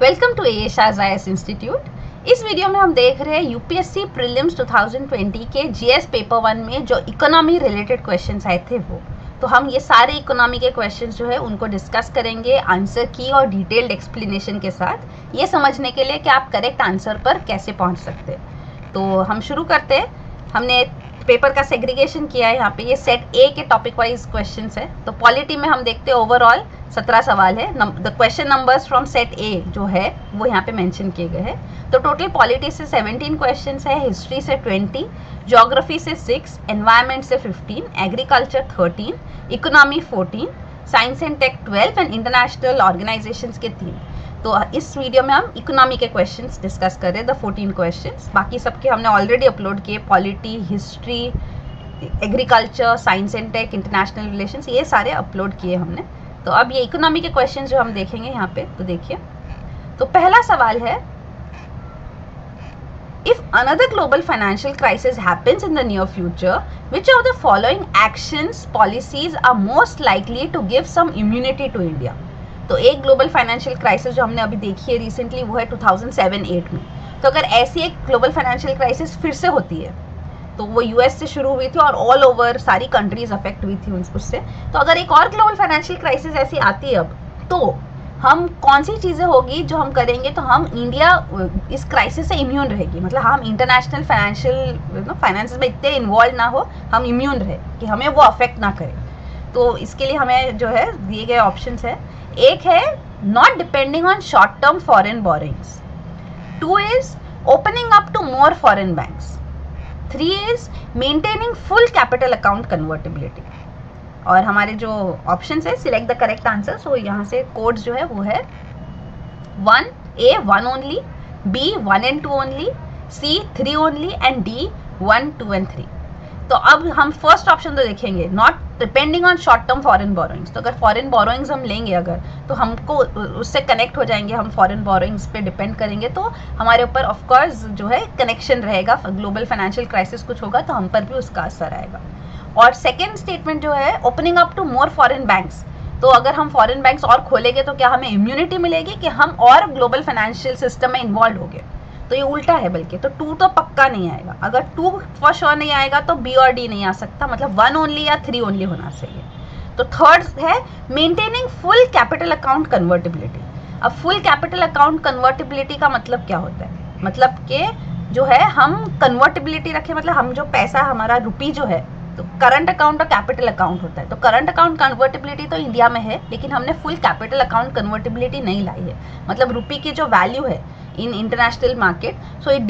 Welcome to ASR IS institute इस video में हम देख रहे हैं यूपीएससी प्रीलिम्स 2020 के जीएस पेपर वन में जो इकोनॉमी रिलेटेड क्वेश्चंस आए थे वो। तो हम ये सारे इकोनॉमी के क्वेश्चंस जो है, उनको डिस्कस करेंगे आंसर की और डिटेल्ड एक्सप्लेनेशन के साथ। ये समझने के लिए कि आप करेक्ट आंसर पर कैसे पहुँच सकते तो हम शुरू करते हैं। हमने पेपर का सेग्रीगेशन किया है यहाँ पे। ये सेट ए के टॉपिक वाइज क्वेश्चन है। तो पॉलिटी में हम देखते हैं ओवरऑल सत्रह सवाल है। The question numbers from set A जो है, वो यहाँ पे मेंशन किए गए हैं। तो टोटल पॉलिटी से 17 क्वेश्चन है हिस्ट्री से 20 ज्योग्राफी से 6 एनवायरमेंट से 15 agriculture 13 economy 14 science and tech 12 and international organisation के तीन। तो इस वीडियो में हम इकोनॉमी के क्वेश्चंस डिस्कस कर रहे हैं द फोर्टीन क्वेश्चंस बाकी सबके हमने ऑलरेडी अपलोड किए polity history agriculture science and tech international relations ये सारे अपलोड किए हमने. तो अब ये इकोनॉमी के क्वेश्चन जो हम देखेंगे यहाँ पे तो देखिए. तो पहला सवाल है If another global financial crisis happens in the near future, which of the following actions, policies are most likely to give some immunity to India? तो एक ग्लोबल फाइनेंशियल क्राइसिस जो हमने अभी देखी है रिसेंटली वो है 2007-8 में। तो अगर ऐसी एक ग्लोबल फाइनेंशियल क्राइसिस फिर से होती है तो वो यूएस से शुरू हुई थी और ऑल ओवर सारी कंट्रीज़ अफेक्ट हुई थी उससे। तो अगर एक और ग्लोबल फाइनेंशियल क्राइसिस ऐसी आती है अब तो हम कौन सी चीज़ें होगी जो हम करेंगे तो हम इंडिया इस क्राइसिस से इम्यून रहेगी। मतलब हम इंटरनेशनल फाइनेंशियल फाइनेंस में इतने इन्वॉल्व ना हो, हम इम्यून रहे कि हमें वो अफेक्ट ना करे। तो इसके लिए हमें जो है दिए गए ऑप्शन है। एक है not depending on short term foreign borrowings two is opening up to more foreign banks three is maintaining full capital account convertibility और हमारे जो ऑप्शन है select the correct answer so यहाँ से कोड्स जो है, वो है one A one only B one and two only C three only and D one two and three तो अब हम फ़र्स्ट ऑप्शन तो देखेंगे not depending on short term foreign borrowings तो अगर फॉरेन बोरोइंग्स हम लेंगे अगर तो हमको उससे कनेक्ट हो जाएँगे, हम फॉरेन बोरोइंग्स पे डिपेंड करेंगे तो हमारे ऊपर ऑफकोर्स जो है कनेक्शन रहेगा ग्लोबल फाइनेंशियल क्राइसिस कुछ होगा तो हम पर भी उसका असर आएगा। और सेकेंड स्टेटमेंट जो है opening up to more foreign banks तो अगर हम फॉरेन बैंक्स और खोलेंगे तो क्या हमें इम्यूनिटी मिलेगी कि हम और ग्लोबल फाइनेंशियल सिस्टम में इन्वॉल्व हो गए तो ये उल्टा है बल्कि तो टू तो पक्का नहीं आएगा। अगर टू फॉर श्योर नहीं आएगा तो बी और डी नहीं आ सकता। मतलब वन ओनली या थ्री ओनली होना चाहिए। तो थर्ड है maintaining full capital account convertibility अब फुल कैपिटल अकाउंट कन्वर्टेबिलिटी का मतलब क्या होता है? मतलब के जो है, हम कन्वर्टेबिलिटी रखें मतलब हम जो पैसा, हमारा रुपी जो है तो करंट अकाउंट और कैपिटल अकाउंट होता है। तो करंट अकाउंट कन्वर्टेबिलिटी तो इंडिया में है, लेकिन हमने फुल कैपिटल अकाउंट कन्वर्टेबिलिटी नहीं लाई है। मतलब रुपी की जो वैल्यू है in international market so it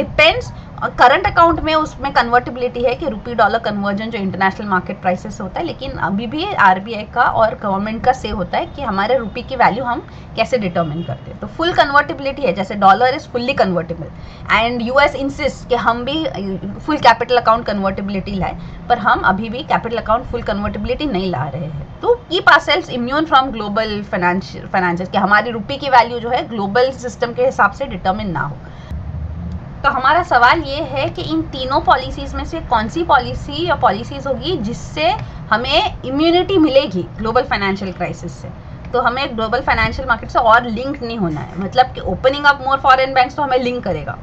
current account में उसमें कन्वर्टेबिलिटी है कि रुपी डॉलर कन्वर्जन जो इंटरनेशनल मार्केट प्राइसेस होता है, लेकिन अभी भी आरबीआई का और गवर्नमेंट का से होता है कि हमारे रुपी की वैल्यू हम कैसे डिटर्मिन करते हैं। तो फुल कन्वर्टेबिलिटी है, जैसे dollar is fully convertible and US insist कि हम भी फुल कैपिटल अकाउंट कन्वर्टेबिलिटी लाए, पर हम अभी भी कैपिटल अकाउंट फुल कन्वर्टेबिलिटी नहीं ला रहे हैं। तो keep our selves immune from global financial finance कि हमारी रुपी की वैल्यू जो है ग्लोबल सिस्टम के हिसाब से डिटर्मिन ना हो। तो हमारा सवाल ये है कि इन तीनों पॉलिसीज़ में से कौन सी पॉलिसी या पॉलिसीज़ होगी जिससे हमें इम्यूनिटी मिलेगी ग्लोबल फाइनेंशियल क्राइसिस से? तो हमें ग्लोबल फाइनेंशियल मार्केट से और लिंक नहीं होना है। मतलब कि opening up more foreign banks तो हमें लिंक करेगा।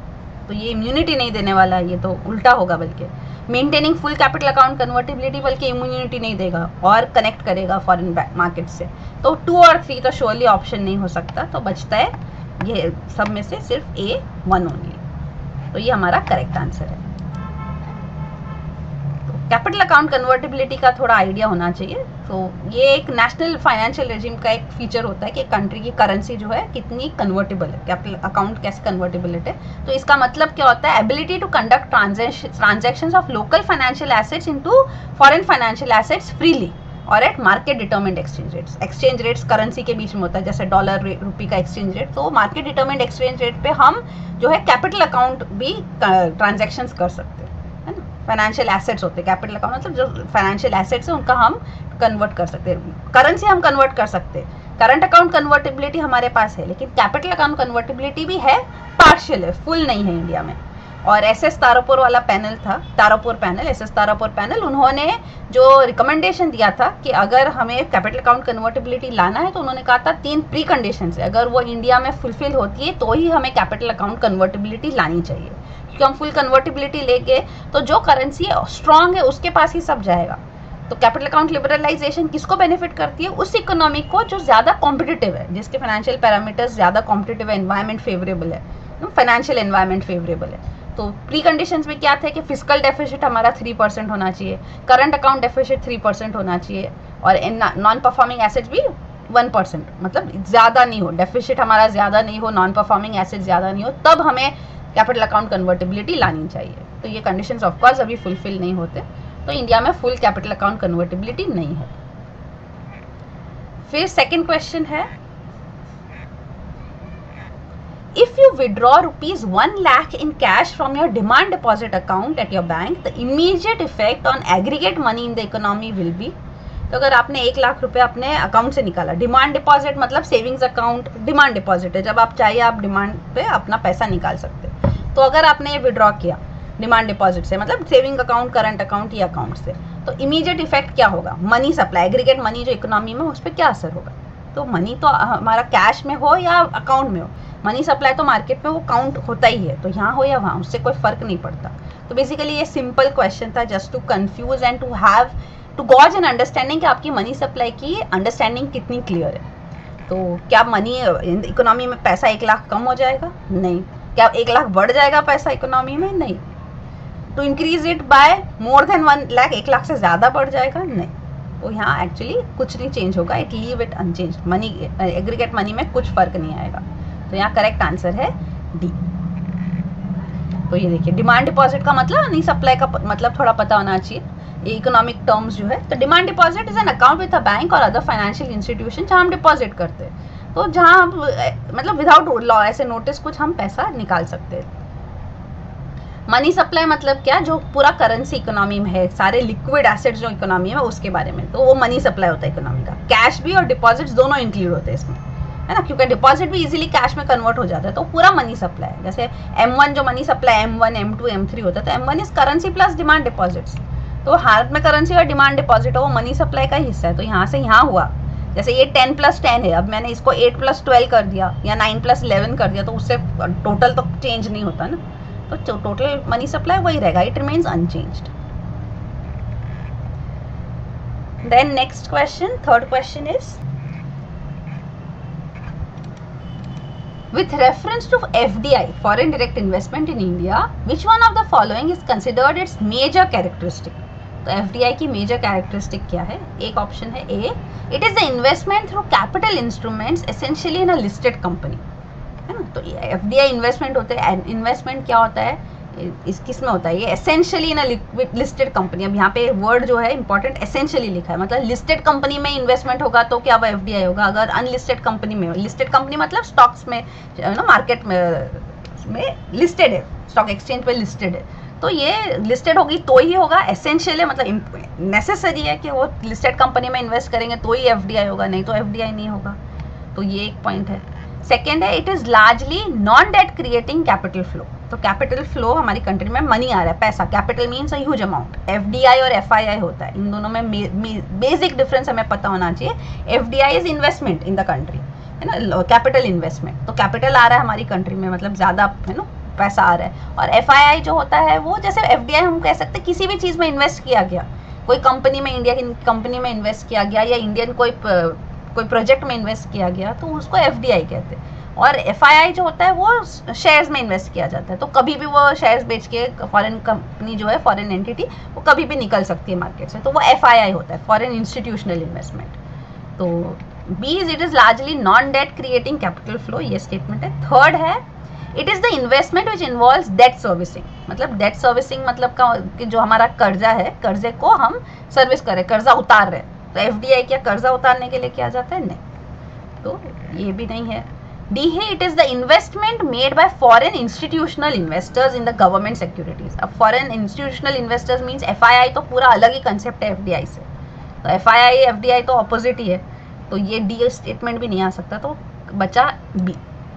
तो ये इम्यूनिटी नहीं देने वाला, ये तो उल्टा होगा बल्कि। Maintaining full capital account convertibility बल्कि इम्यूनिटी नहीं देगा और कनेक्ट करेगा फॉरेन मार्केट से। तो टू और थ्री तो श्योरली ऑप्शन नहीं हो सकता। तो बचता है ये सब में से सिर्फ़ ए वन ओनली तो ये हमारा करेक्ट आंसर है। कैपिटल अकाउंट कन्वर्टेबिलिटी का थोड़ा आइडिया होना चाहिए। तो ये एक नेशनल फाइनेंशियल रेजिम का एक फीचर होता है कि कंट्री की करेंसी जो है कितनी कन्वर्टेबल है कैपिटल अकाउंट कैसे कन्वर्टेबल है। तो इसका मतलब क्या होता है? Ability to conduct transaction of local financial assets into foreign financial assets freely और at market determined exchange rates exchange rates currency के बीच में होता है, जैसे डॉलर रुपी का एक्सचेंज रेट तो मार्केट डिटर्मेंट एक्सचेंज रेट पे हम जो है कैपिटल अकाउंट भी ट्रांजेक्शन कर सकते हैं, है ना? फाइनेंशियल एसेट्स होते हैं कैपिटल अकाउंट मतलब जो फाइनेंशियल एसेट्स है, उनका हम कन्वर्ट कर सकते हैं. करेंसी हम कन्वर्ट कर सकते हैं. करंट अकाउंट कन्वर्टेबिलिटी हमारे पास है, लेकिन कैपिटल अकाउंट कन्वर्टेबिलिटी भी है पार्शियल है फुल नहीं है इंडिया में. और एस एस तारापुर वाला पैनल था Tarapore panel S S Tarapore panel उन्होंने जो रिकमेंडेशन दिया था कि अगर हमें कैपिटल अकाउंट कन्वर्टेबिलिटी लाना है तो उन्होंने कहा था तीन प्री कंडीशन है। अगर वो इंडिया में फुलफिल होती है तो ही हमें कैपिटल अकाउंट कन्वर्टेबिलिटी लानी चाहिए। क्योंकि हम फुल कन्वर्टेबिलिटी लेके तो जो करेंसी है स्ट्रांग है, उसके पास ही सब जाएगा। तो कैपिटल अकाउंट लिबरलाइजेशन किसको बेनिफिट करती है? उस इकोनॉमी को जो ज़्यादा कॉम्पिटेटिव है, जिसके फाइनेंशियल पैरामीटर्स ज़्यादा कॉम्पिटेटिव है एनवायरमेंट फेवरेबल है। फाइनेंशियल एनवायरमेंट फेवरेबल है। तो प्री कंडीशन में क्या थे कि फ़िज़िकल डेफिसिट हमारा थ्री परसेंट होना चाहिए current account deficit three percent होना चाहिए, और नॉन परफॉर्मिंग एसेट्स भी वन परसेंट मतलब ज़्यादा नहीं हो डेफिसिट हमारा ज़्यादा नहीं हो नॉन परफॉर्मिंग एसेट ज़्यादा नहीं हो, तब हमें कैपिटल अकाउंट कन्वर्टेबिलिटी लानी चाहिए। तो ये कंडीशन ऑफकोर्स अभी फुलफिल नहीं होते तो इंडिया में फुल कैपिटल अकाउंट कन्वर्टेबिलिटी नहीं है। फिर सेकेंड क्वेश्चन है if you withdraw rupees 1 lakh in cash from your demand deposit account at your bank, the immediate effect on aggregate money in the economy will be तो अगर आपने एक लाख रुपए अपने अकाउंट से निकाला डिमांड डिपॉजिट मतलब सेविंग्स अकाउंट डिमांड डिपॉजिट है, जब आप चाहिए आप डिमांड पे अपना पैसा निकाल सकते तो अगर आपने ये विड्रॉ किया डिमांड डिपॉजिट से मतलब सेविंग अकाउंट करंट अकाउंट या अकाउंट से तो इमीडिएट इफ़ेक्ट क्या होगा? मनी सप्लाई एग्रीगेट मनी जो इकोनॉमी में उस पर क्या असर होगा? तो मनी तो हमारा कैश में हो या अकाउंट में हो? मनी सप्लाई तो मार्केट में वो काउंट होता ही है तो यहाँ हो या वहाँ, उससे कोई फ़र्क नहीं पड़ता। तो बेसिकली ये सिंपल क्वेश्चन था just to confuse and to have to gauge an understanding कि आपकी मनी सप्लाई की अंडरस्टैंडिंग कितनी क्लियर है। तो क्या मनी इकोनॉमी में पैसा एक लाख कम हो जाएगा? नहीं। क्या एक लाख बढ़ जाएगा पैसा इकोनॉमी में? नहीं। To increase it by more than one lakh एक लाख से ज़्यादा बढ़ जाएगा? नहीं। तो यहाँ एक्चुअली कुछ नहीं चेंज होगा it leave it unchange money aggregate money में कुछ फ़र्क नहीं आएगा। तो यहाँ करेक्ट आंसर है डी तो ये देखिए डिमांड डिपॉजिट का मतलब नहीं सप्लाई का मतलब थोड़ा पता होना चाहिए। ये इकोनॉमिक टर्म्स जो है तो demand deposit is an account with a bank और अदर फाइनेंशियल इंस्टीट्यूशन जहाँ हम डिपॉजिट करते हैं। तो जहाँ हम मतलब विदाउट लॉ ऐसे नोटिस कुछ हम पैसा निकाल सकते हैं। मनी सप्लाई मतलब क्या? जो पूरा करेंसी इकोनॉमी में है, सारे लिक्विड एसेट्स जो इकोनॉमी में उसके बारे में। तो वो मनी सप्लाई होता है इकोनॉमी का। कैश भी और डिपॉजिट्स दोनों इंक्लूड होते हैं इसमें। है ना? क्योंकि डिपॉजिट भी इजीली कैश में कन्वर्ट हो जाता है तो पूरा मनी सप्लाई है। जैसे M1 जो money supply M1 M2 M3 होता है तो M1 is currency plus demand deposits तो हाथ में करेंसी और डिमांड डिपॉजिट है, वो मनी सप्लाई का हिस्सा है तो यहाँ से यहाँ हुआ। जैसे ये टेन प्लस टेन है, अब मैंने इसको एट प्लस ट्वेल्व कर दिया, या नाइन प्लस इलेवन कर दिया तो उससे टोटल तो चेंज नहीं होता ना। तो टोटल मनी सप्लाई वही रहेगा it remains unchanged then next question third question is? With reference to FDI, foreign direct investment in India, which one of the following is considered its major characteristic? तो FDI की major characteristic क्या है एक option है A it is the investment through capital instruments essentially in a listed company है ना तो F investment होते हैं इन्वेस्टमेंट क्या होता है इस किसमें होता है? ये एसेंशियली इन लिस्टेड कंपनी अब यहाँ पे वर्ड जो है इंपॉर्टेंट एसेंशियली लिखा है। मतलब लिस्टेड कंपनी में इन्वेस्टमेंट होगा तो क्या वो एफ़ डी आई होगा? अगर अनलिस्टेड कंपनी में लिस्टेड कंपनी मतलब स्टॉक्स में ना मार्केट में में लिस्टेड है। स्टॉक एक्सचेंज पे लिस्टेड है। तो ये लिस्टेड होगी तो ही होगा। एसेंशियल है मतलब नेसेसरी है कि वो लिस्टेड कंपनी में इन्वेस्ट करेंगे तो ही एफ़ होगा, नहीं तो एफडीआई नहीं होगा। तो ये एक पॉइंट है। सेकेंड है it is largely non debt creating capital flow तो कैपिटल फ्लो हमारी कंट्री में मनी आ रहा है, पैसा। Capital means huge amount FDI और एफआईआई होता है। इन दोनों में बेसिक डिफरेंस हमें पता होना चाहिए। FDI is investment in the country है ना? कैपिटल इन्वेस्टमेंट तो कैपिटल आ रहा है हमारी कंट्री में मतलब ज़्यादा, है ना? पैसा आ रहा है। और एफआईआई जो होता है, वो जैसे एफडीआई हम कह सकते हैं, किसी भी चीज़ में इन्वेस्ट किया गया। कोई कंपनी में इंडिया की कंपनी में इन्वेस्ट किया गया या इंडियन कोई कोई प्रोजेक्ट में इन्वेस्ट किया गया तो उसको एफडीआई कहते हैं। और एफआईआई जो होता है, वो शेयर्स में इन्वेस्ट किया जाता है। तो कभी भी वो शेयर्स बेच के फॉरेन कंपनी जो है फॉरेन एंटिटी वो कभी भी निकल सकती है मार्केट से। तो वो एफआईआई होता है फॉरेन इंस्टीट्यूशनल इन्वेस्टमेंट तो B is it is largely non debt creating capital flow ये स्टेटमेंट है। थर्ड है it is the investment which involve debt servicing मतलब डेट सर्विसिंग मतलब का, कि जो हमारा कर्जा है, कर्जे को हम सर्विस करें कर्जा उतार रहे तो एफ़ क्या, कर्जा उतारने के लिए किया जाता है? नहीं। तो ये भी नहीं है। डी है it is the investment made by foreign institutional investors in the government securities अब foreign institutional investors means F तो पूरा अलग ही कंसेप्ट है एफडीआई से। तो आई एफ़ तो अपोजिट ही है। तो ये डी स्टेटमेंट भी नहीं आ सकता तो बचा बी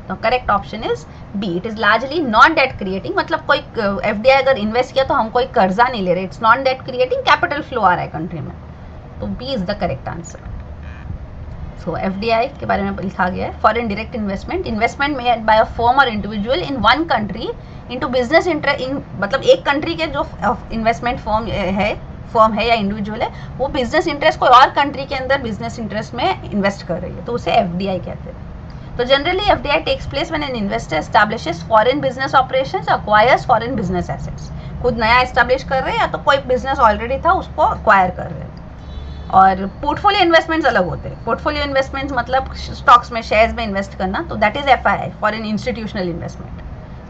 तो correct option is B it is largely non debt creating मतलब कोई एफ़ आई अगर इन्वेस्ट किया तो हम कोई कर्जा नहीं ले रहे। It's non debt creating capital flow आ रहा है कंट्री में। तो B is the correct answer so F के बारे में लिखा गया है foreign direct investment investment made by a firm और individual in one country into business interest in मतलब एक कंट्री के जो इन्वेस्टमेंट फॉर्म है फर्म है या इंडिविजुअल है, वो बिज़नेस इंटरेस्ट कोई और कंट्री के अंदर बिज़नेस इंटरेस्ट में इन्वेस्ट कर रही है तो उसे एफडीआई कहते हैं. तो generally F D I takes place when an investor establishes foreign business operation acquires foreign business assets खुद नया एस्टेब्लिश कर रहे हैं या तो कोई बिज़नेस ऑलरेडी था, उसको अक्वायर कर रहे हैं. और पोर्टफोलियो इन्वेस्टमेंट्स अलग होते हैं। पोर्टफोलियो इन्वेस्टमेंट्स मतलब स्टॉक्स में शेयर्स में इन्वेस्ट करना तो that is F I I foreign institutional investment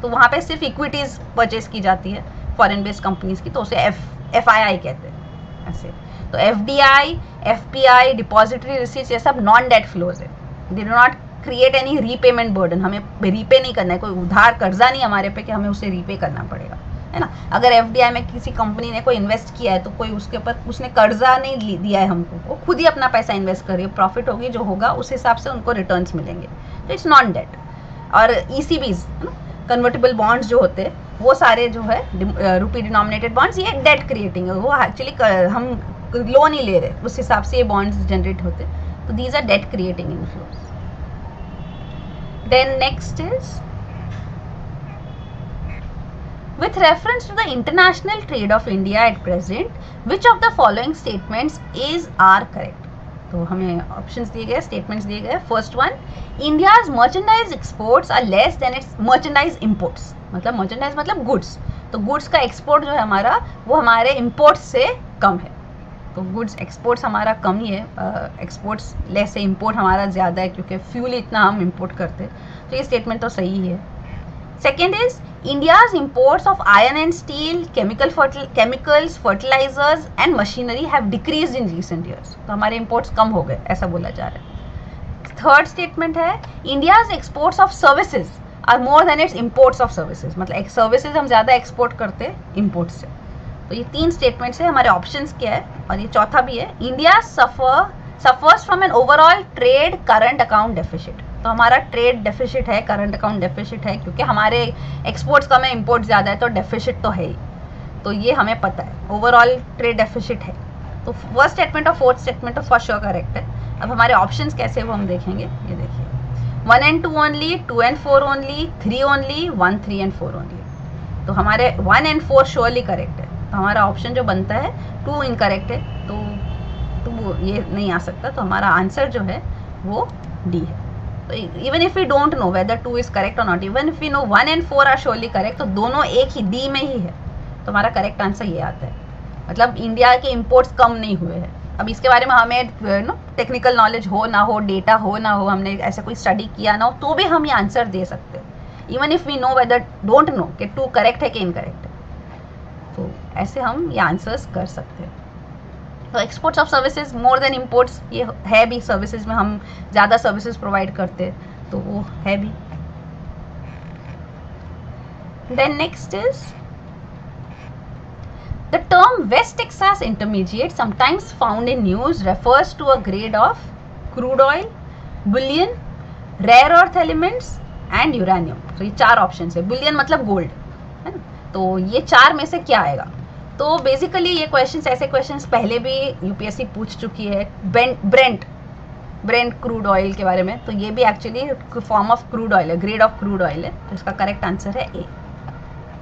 तो वहाँ पे सिर्फ़ इक्विटीज परचेज की जाती है फॉरन बेस्ड कंपनीज़ की तो उसे एफ़ एफ़ आई आई कहते हैं, ऐसे। तो F D I F P I depository receipts ये सब नॉन डेट फ्लोज है। They do not create any repayment burden हमें रीपे नहीं करना है, कोई उधार, कर्जा नहीं हमारे पे कि हमें उसे रीपे करना पड़ेगा। है ना? अगर एफडीआई में किसी कंपनी ने कोई इन्वेस्ट किया है तो कोई उसके ऊपर, उसने कर्जा नहीं दिया है हमको, वो खुद ही अपना पैसा इन्वेस्ट करिए। प्रॉफिट होगी, जो होगा, उस हिसाब से उनको रिटर्न्स मिलेंगे। तो इट्स नॉन डेट और ई सी बीज है ना? कन्वर्टेबल बॉन्ड्स जो होते हैं, वो सारे जो है रुपी डिनोमिनेटेड बॉन्ड्स ये डेट क्रिएटिंग है। वो एक्चुअली हम लोन ही ले रहे उस हिसाब से ये बॉन्ड्स जनरेट होते तो these are debt creating inflows then next is with reference to the international trade of India at present, which of the following statements is, are correct? तो हमें ऑप्शंस दिए गए स्टेटमेंट्स दिए गए। First one India's merchandise exports are less than its merchandise imports मतलब merchandise मतलब goods तो goods का एक्सपोर्ट जो है हमारा, वो हमारे इंपोर्ट्स से कम है। तो गुड्स एक्सपोर्ट्स हमारा कम ही है। एक्सपोर्ट्स लेस है इम्पोर्ट हमारा ज़्यादा है, क्योंकि फ्यूल इतना हम इम्पोर्ट करते तो ये स्टेटमेंट तो सही है। Second is India's imports of iron and steel chemical chemicals fertilisers and machinery have decrease in recent years तो हमारे इम्पोर्ट्स कम हो गए, ऐसा बोला जा रहा है। थर्ड स्टेटमेंट है India's exports of services are more than its imports of services मतलब सर्विसेज़ हम ज़्यादा एक्सपोर्ट करते हैं इम्पोर्ट से। तो ये तीन स्टेटमेंट्स है, हमारे ऑप्शंस क्या है? और ये चौथा भी है India suffer suffers from an overall trade current account deficit तो हमारा ट्रेड डेफिसिट है करंट अकाउंट डेफिसिट है, क्योंकि हमारे एक्सपोर्ट्स कम है इम्पोर्ट ज़्यादा है तो डेफिसिट तो है ही। तो ये हमें पता है ओवरऑल ट्रेड डेफिसिट है। तो फ़र्स्ट स्टेटमेंट और फोर्थ स्टेटमेंट तो फ़र्स्ट करेक्ट है। अब हमारे ऑप्शन कैसे वो हम देखेंगे। ये देखिए one and two only two and four only three only one three and four only तो हमारे one and four surely correct है। तो हमारा ऑप्शन जो बनता है टू इनकरेक्ट है। तो टू ये नहीं आ सकता। तो हमारा आंसर जो है, वो डी है। तो even if we don't know whether two is correct और not even if we know one and four are surely correct तो दोनों एक ही डी में ही है। तो हमारा करेक्ट आंसर ये आता है। मतलब इंडिया के इम्पोर्ट्स कम नहीं हुए हैं। अब इसके बारे में हमें नो टेक्निकल नॉलेज हो ना हो डेटा हो ना हो, हमने ऐसा कोई स्टडी किया ना हो तो भी हम ये आंसर दे सकते हैं। Even if we know whether don't know कि टू करेक्ट है कि इनकरेक्ट है। तो ऐसे हम ये आंसर्स कर सकते हैं। तो exports of services more than imports ये है भी सर्विसेज़ में हम ज़्यादा सर्विसेज़ प्रोवाइड करते हैं तो वो है भी। Then next is the term West Texas Intermediate sometimes found in news refers to a grade of crude oil bullion rare earth elements and uranium तो ये चार ऑप्शन है। बुलियन मतलब गोल्ड है ना? तो ये चार में से क्या आएगा? तो बेसिकली ये क्वेश्चन ऐसे क्वेश्चन पहले भी यूपीएससी पूछ चुकी है ब्रेंट ब्रेंट क्रूड ऑयल के बारे में। तो ये भी actually form of crude oil है ग्रेड ऑफ़ क्रूड ऑयल है। तो इसका करेक्ट आंसर है ए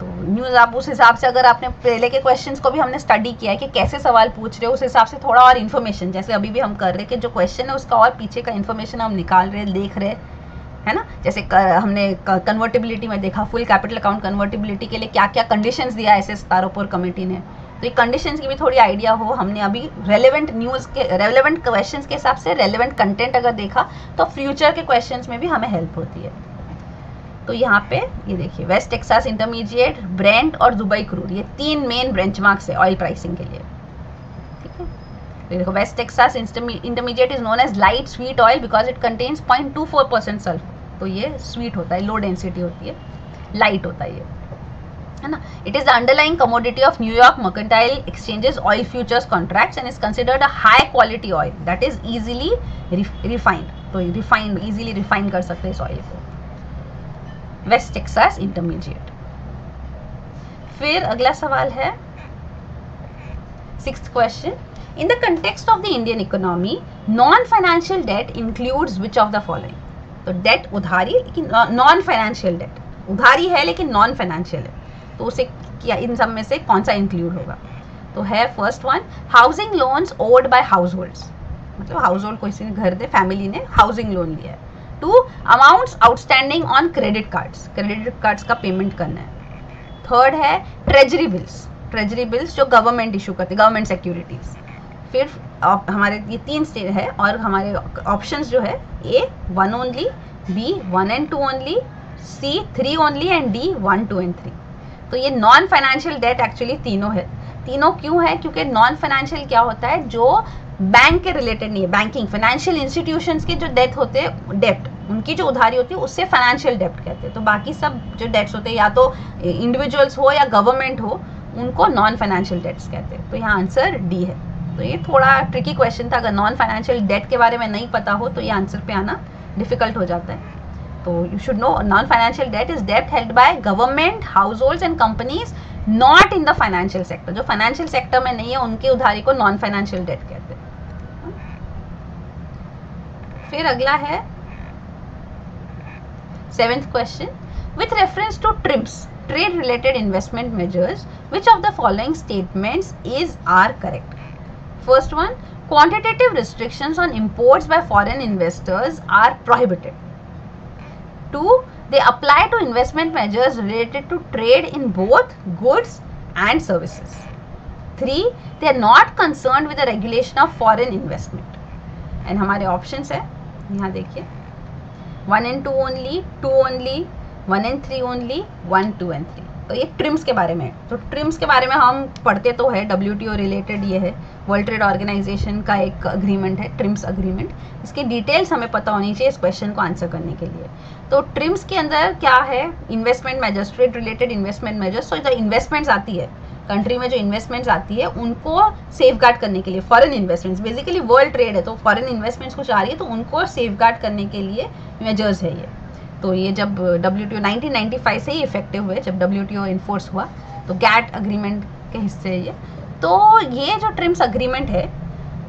तो न्यूज़ आप उस हिसाब से अगर आपने पहले के क्वेश्चंस को भी हमने स्टडी किया है कि कैसे सवाल पूछ रहे हो, उस हिसाब से थोड़ा और इन्फॉर्मेशन जैसे अभी भी हम कर रहे हैं कि जो क्वेश्चन है उसका और पीछे का इन्फॉर्मेशन हम निकाल रहे हैं, देख रहे हैं ना? जैसे हमने कन्वर्टेबिलिटी में देखा फुल कैपिटल अकाउंट कन्वर्टेबिलिटी के लिए क्या क्या कंडीशंस दिया ऐसे तारोपुर कमेटी ने। तो ये कंडीशंस की भी थोड़ी आइडिया हो। हमने अभी रेलेवेंट न्यूज़ के रेलेवेंट क्वेश्चंस के हिसाब से रेलेवेंट कंटेंट अगर देखा तो फ्यूचर के क्वेश्चंस में भी हमें हेल्प होती है। तो यहाँ पे, ये देखिए वेस्ट टेक्सास इंटरमीडिएट ब्रेंट और दुबई क्रूड ये तीन मेन बेंचमार्क्स है ऑयल प्राइसिंग के लिए। ठीक है? देखो west Texas intermediate is known as light sweet oil because it contains point two four percent sulphur तो ये स्वीट होता है लो डेंसिटी होती है लाइट होता है ये, है ना? It is underlying commodity of New York mercantile exchanges oil futures contracts and is considered high quality oil that is easily refined तो रिफाइंड इजीली रिफाइन कर सकते हैं इस ऑयल को। वेस्ट टेक्सास इंटरमीडिएट फिर अगला सवाल है six question in the context of the Indian economy non financial debt includes which of the following तो डेट उधारी, लेकिन नॉन फाइनेंशियल डेट उधारी है, लेकिन नॉन फाइनेंशियल है। तो उसे क्या, इन सब में से कौन सा इंक्लूड होगा? तो है first one housing loans old by households मतलब हाउस होल्ड किसी ने घर दे फैमिली ने हाउसिंग लोन लिया है। Two amounts outstanding on credit cards credit cards का पेमेंट करना है। थर्ड है ट्रेजरी बिल्स ट्रेजरी बिल्स जो गवर्नमेंट इशू करती है गवर्नमेंट सिक्योरिटीज फिर हमारे ये तीन स्टेज है और हमारे ऑप्शंस जो है A one only B one and two only C three only and D one two and three तो ये नॉन फाइनेंशियल डेट एक्चुअली तीनों है। तीनों क्यों है? क्योंकि नॉन फाइनेंशियल क्या होता है? जो बैंक के रिलेटेड नहीं है बैंकिंग फाइनेंशियल इंस्टीट्यूशन के जो डेट होते हैं डेप्ट उनकी जो उधारी होती है, उससे फाइनेंशियल डेप्ट कहते हैं। तो बाकी सब जो डेट्स होते हैं, या तो इंडिविजुअल्स हो या गवर्नमेंट हो, उनको नॉन फाइनेंशियल डेट्स कहते हैं। तो यहाँ आंसर डी है। तो ये थोड़ा ट्रिकी क्वेश्चन था। अगर नॉन फाइनेंशियल डेट के बारे में नहीं पता हो तो ये आंसर पे आना डिफ़िकल्ट हो जाता है। तो you should know non financial debt is debt held by government household and companies not in the financial sector जो फाइनेंशियल सेक्टर में नहीं है, उनकी उधारी को नॉन फाइनेंशियल डेट कहते हैं। फिर अगला है seventh question with reference to TRIMs trade related investment measures, which of the following statements is are correct? first one quantitative restrictions on imports by foreign investors are prohibited two they apply to investment measures related to trade in both goods and services. 3. They are not concerned with the regulation of foreign investment. And हमारे options है यहाँ देखिए one and two only two only one and three only one two and three तो TRIMS के बारे में तो TRIMS के बारे में हम पढ़ते तो है डब्ल्यूटीओ रिलेटेड ये है वर्ल्ड ट्रेड ऑर्गेनाइजेशन का एक अग्रीमेंट है ट्रिम्स अग्रीमेंट इसकी डिटेल्स हमें पता होनी चाहिए इस क्वेश्चन को आंसर करने के लिए। तो ट्रिम्स के अंदर क्या है? Investment measures trade related investment measures तो जो इन्वेस्टमेंट्स आती है कंट्री में जो इन्वेस्टमेंट्स आती है, उनको सेफ़ करने के लिए foreign investments basically world trade है तो फॉरेन इन्वेस्टमेंट्स कुछ आ रही है तो उनको सेफ़ करने के लिए मेजर्स है ये। तो ये जब डब्ल्यू टी नाइनटीन से ही इफ़ेक्टिव हुए, जब डब्ल्यू टी इन्फोर्स हुआ तो गैट अग्रीमेंट के हिस्से ये। तो ये जो ट्रिम्स अग्रीमेंट है,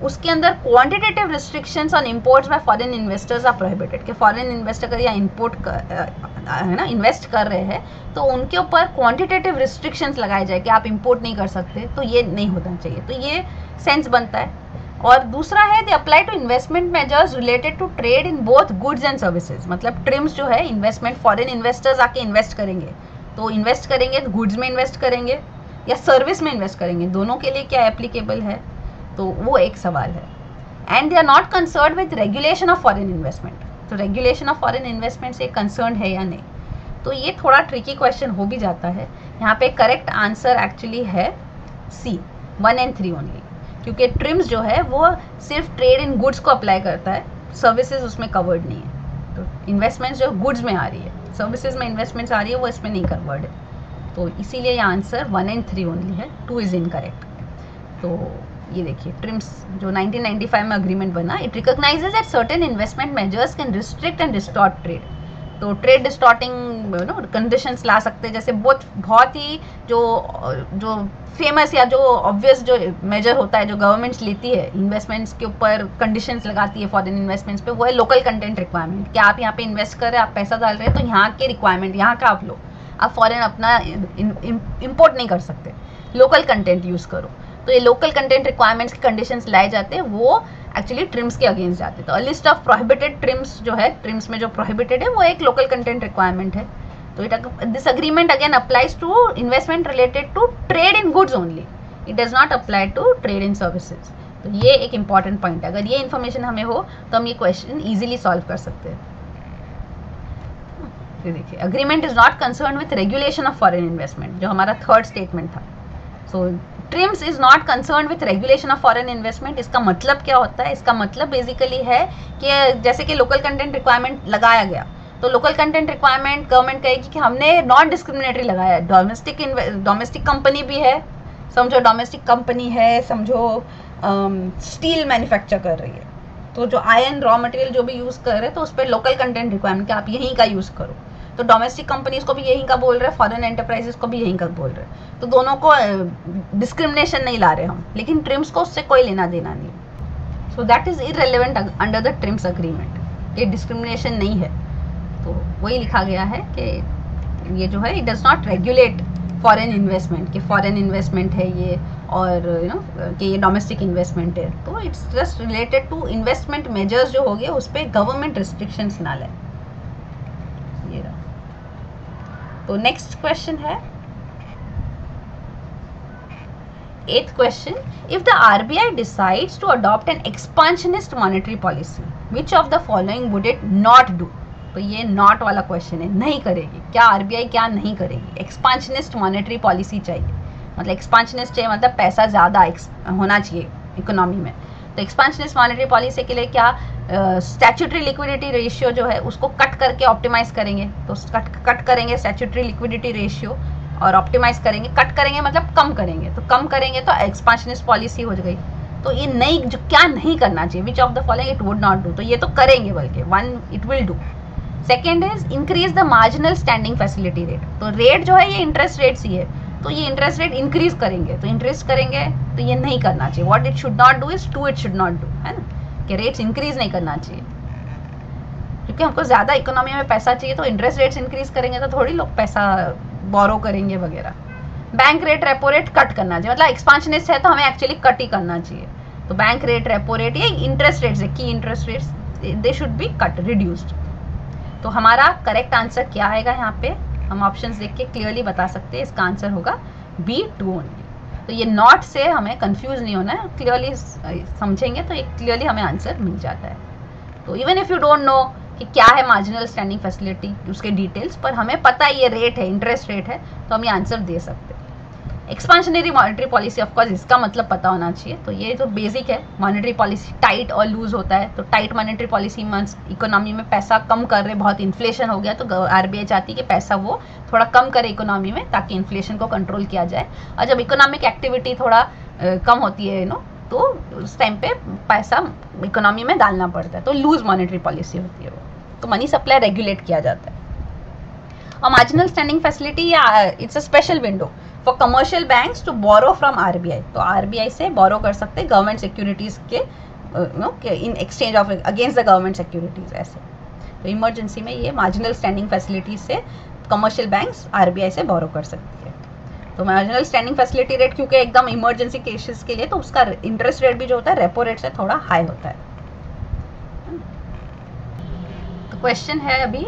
उसके अंदर quantitative restrictions on imports by foreign investors are prohibited कि फॉरेन इन्वेस्टर अगर या इंपोर्ट है ना इन्वेस्ट कर रहे हैं तो उनके ऊपर क्वांटिटेटिव रिस्ट्रिक्शंस लगाए जाए कि आप इंपोर्ट नहीं कर सकते तो ये नहीं होना चाहिए। तो ये सेंस बनता है। और दूसरा है they apply to investment measures related to trade in both goods and services मतलब ट्रिम्स जो है इन्वेस्टमेंट फॉरेन इन्वेस्टर्स आके इन्वेस्ट करेंगे। तो इन्वेस्ट करेंगे तो गुड्स में इन्वेस्ट करेंगे या सर्विस में इन्वेस्ट करेंगे। दोनों के लिए क्या एप्लीकेबल है? तो वो एक सवाल है। And they are not concern with regulation of foreign investment तो रेगुलेशन ऑफ़ फॉरेन इन्वेस्टमेंट से कंसर्न है या नहीं? तो ये थोड़ा ट्रिकी क्वेश्चन हो भी जाता है। यहाँ पे करेक्ट आंसर एक्चुअली है C one and three only क्योंकि ट्रिम्स जो है, वो सिर्फ़ ट्रेड इन गुड्स को अप्लाई करता है। सर्विसेज़ उसमें कवर्ड नहीं है। तो इन्वेस्टमेंट्स जो गुड्स में आ रही है सर्विसेज़ में इन्वेस्टमेंट्स आ रही है, वो इसमें नहीं कवर्ड है। तो इसीलिए ये answer one and three only है। टू इज़ इनकरेक्ट तो ये देखिए ट्रिम्स जो 1995 में अग्रीमेंट बना it recognises that certain investment measures can restrict and distort trade तो ट्रेड डिस्टॉर्टिंग नो कंडीशंस ला सकते हैं। जैसे बहुत बहुत ही जो जो फ़ेमस या जो ऑब्वियस जो मेजर होता है, जो गवर्नमेंट्स लेती है इन्वेस्टमेंट्स के ऊपर कंडीशंस लगाती है फॉरेन इन्वेस्टमेंट्स पे, वो है लोकल कंटेंट रिक्वायरमेंट कि आप यहाँ पे इन्वेस्ट कर रहे हैं, आप पैसा डाल रहे हैं तो यहाँ के रिक्वायरमेंट यहाँ का आप लो। आप फॉरेन अपना इम्पोर्ट नहीं कर सकते। लोकल कंटेंट यूज़ करो। तो ये लोकल कंटेंट रिक्वायरमेंट्स के कंडीशंस लाए जाते हैं, वो एक्चुअली ट्रिम्स के अगेंस्ट जाते हैं। तो लिस्ट ऑफ़ प्रोहिबिटेड ट्रिम्स जो है ट्रिम्स में जो प्रोहिबिटेड है, वो एक लोकल कंटेंट रिक्वायरमेंट है। तो it this agreement again applies to investment related to trade in goods only it does not apply to trade in services तो ये एक इंपॉर्टेंट पॉइंट है। अगर ये इन्फॉर्मेशन हमें हो तो हम ये क्वेश्चन ईजिली सॉल्व कर सकते हैं। देखिए agreement is not concern with regulation of foreign investment जो हमारा थर्ड स्टेटमेंट था। So TRIMs is not concern with regulation of foreign investment इसका मतलब क्या होता है? इसका मतलब बेसिकली है कि जैसे कि लोकल कंटेंट रिक्वायरमेंट लगाया गया तो लोकल कंटेंट रिक्वायरमेंट गवर्नमेंट कहेगी कि हमने नॉन डिस्क्रिमिनेटरी लगाया है। डोमेस्टिक डोमेस्टिक कंपनी भी है समझो डोमेस्टिक कंपनी है समझो स्टील um, मैन्युफैक्चर कर रही है। तो जो आयन रॉ मटेरियल जो भी यूज़ कर रहे हैं तो उस पर लोकल कंटेंट रिक्वायरमेंट कि आप यहीं का यूज़ करो। तो डोमेस्टिक कंपनीज़ को भी यही का बोल रहे हैं फॉरेन एंटरप्राइजेस को भी यही का बोल रहे हैं। तो दोनों को डिस्क्रिमिनेशन नहीं ला रहे हम। लेकिन ट्रिम्स को उससे कोई लेना देना नहीं। So that is irrelevant under the TRIMs agreement ये डिस्क्रिमिनेशन नहीं है। तो वही लिखा गया है कि ये जो है it does not regulate foreign investment कि फॉरेन इन्वेस्टमेंट है ये, और यू नो कि ये डोमेस्टिक इन्वेस्टमेंट है। तो it's just related to investment measures जो हो गए, उस पर गवर्नमेंट रिस्ट्रिक्शंस ना लें ये रहा तो नेक्स्ट क्वेश्चन है। Eighth question if the RBI decides to adopt an expansionist monetary policy which of the following would it not do तो ये नॉट वाला क्वेश्चन है, नहीं करेगी। क्या आरबीआई क्या नहीं करेगी? एक्सपांशनिस्ट मॉनेटरी पॉलिसी चाहिए। मतलब एक्सपांशनिस्ट चाहिए मतलब पैसा ज़्यादा होना चाहिए इकोनॉमी में। तो एक्सपांशनिस्ट मॉनेटरी पॉलिसी के लिए क्या स्टैचुटरी लिक्विडिटी रेशियो जो है, उसको कट करके ऑप्टिमाइज करेंगे? तो कट कट करेंगे स्टैचुटरी लिक्विडिटी रेशियो और ऑप्टिमाइज करेंगे। कट करेंगे मतलब कम करेंगे। तो कम करेंगे तो एक्सपांशनिस्ट पॉलिसी हो गई तो ये नहीं जो क्या नहीं करना चाहिए which of the following it would not do तो ये तो करेंगे बल्कि one it will do second is increase the marginal standing facility rate तो रेट जो है, ये इंटरेस्ट रेट ही है। तो ये इंटरेस्ट रेट इंक्रीज करेंगे। तो इंक्रीज करेंगे तो ये नहीं करना चाहिए। What it should not do is two it should not do है ना? कि रेट्स इंक्रीज नहीं करना चाहिए। क्योंकि हमको ज़्यादा इकोनॉमी में पैसा चाहिए तो इंटरेस्ट रेट्स इंक्रीज करेंगे तो थोड़ी लोग पैसा बोरो करेंगे वगैरह। Bank rate repo rate cut करना चाहिए। मतलब एक्सपांशनिस्ट है तो हमें एक्चुअली कट ही करना चाहिए। तो बैंक रेट रेपो रेट ये इंटरेस्ट रेट्स की interest rates they should be cut reduced तो हमारा करेक्ट आंसर क्या आएगा यहाँ पे? हम ऑप्शंस देख के क्लियरली बता सकते हैं, इसका आंसर होगा बी टू ओनली तो ये नॉट से हमें कंफ्यूज नहीं होना है क्लियरली समझेंगे तो एक क्लियरली हमें आंसर मिल जाता है. तो even if you don't know कि क्या है मार्जिनल स्टैंडिंग फैसिलिटी उसके डिटेल्स पर हमें पता है ये रेट है इंटरेस्ट रेट है तो हम ये आंसर दे सकते हैं. एक्सपांशनरी मॉनिटरी पॉलिसी ऑफकोर्स इसका मतलब पता होना चाहिए। तो ये तो बेसिक है मॉनिटरी पॉलिसी टाइट और लूज होता है। तो tight monetary policy means economy में पैसा कम कर रहे, बहुत इन्फ्लेशन हो गया तो आरबीआई चाहती है कि पैसा वो थोड़ा कम करे इकोनॉमी में, ताकि इन्फ्लेशन को कंट्रोल किया जाए। और जब इकोनॉमिक एक्टिविटी थोड़ा कम होती है यू नो तो उस टाइम पे पैसा इकोनॉमी में डालना पड़ता है। तो लूज मॉनिटरी पॉलिसी होती है वो। तो मनी सप्लाई रेगुलेट किया जाता है। और मार्जिनल स्टैंडिंग फैसिलिटी या it's a special window for commercial banks to borrow from RBI तो आरबीआई से बोरो कर सकते हैं गवर्नमेंट सिक्योरिटीज के in exchange of against the government securities ऐसे। तो इमरजेंसी में ये मार्जिनल स्टैंडिंग फैसिलिटीज़ से कमर्शियल बैंक्स आरबीआई से बोरो कर सकती है। तो मार्जिनल स्टैंडिंग फैसिलिटी रेट क्योंकि एकदम इमरजेंसी केसेस के लिए तो उसका इंटरेस्ट रेट भी जो होता है रेपो रेट से थोड़ा हाई होता है। तो क्वेश्चन है अभी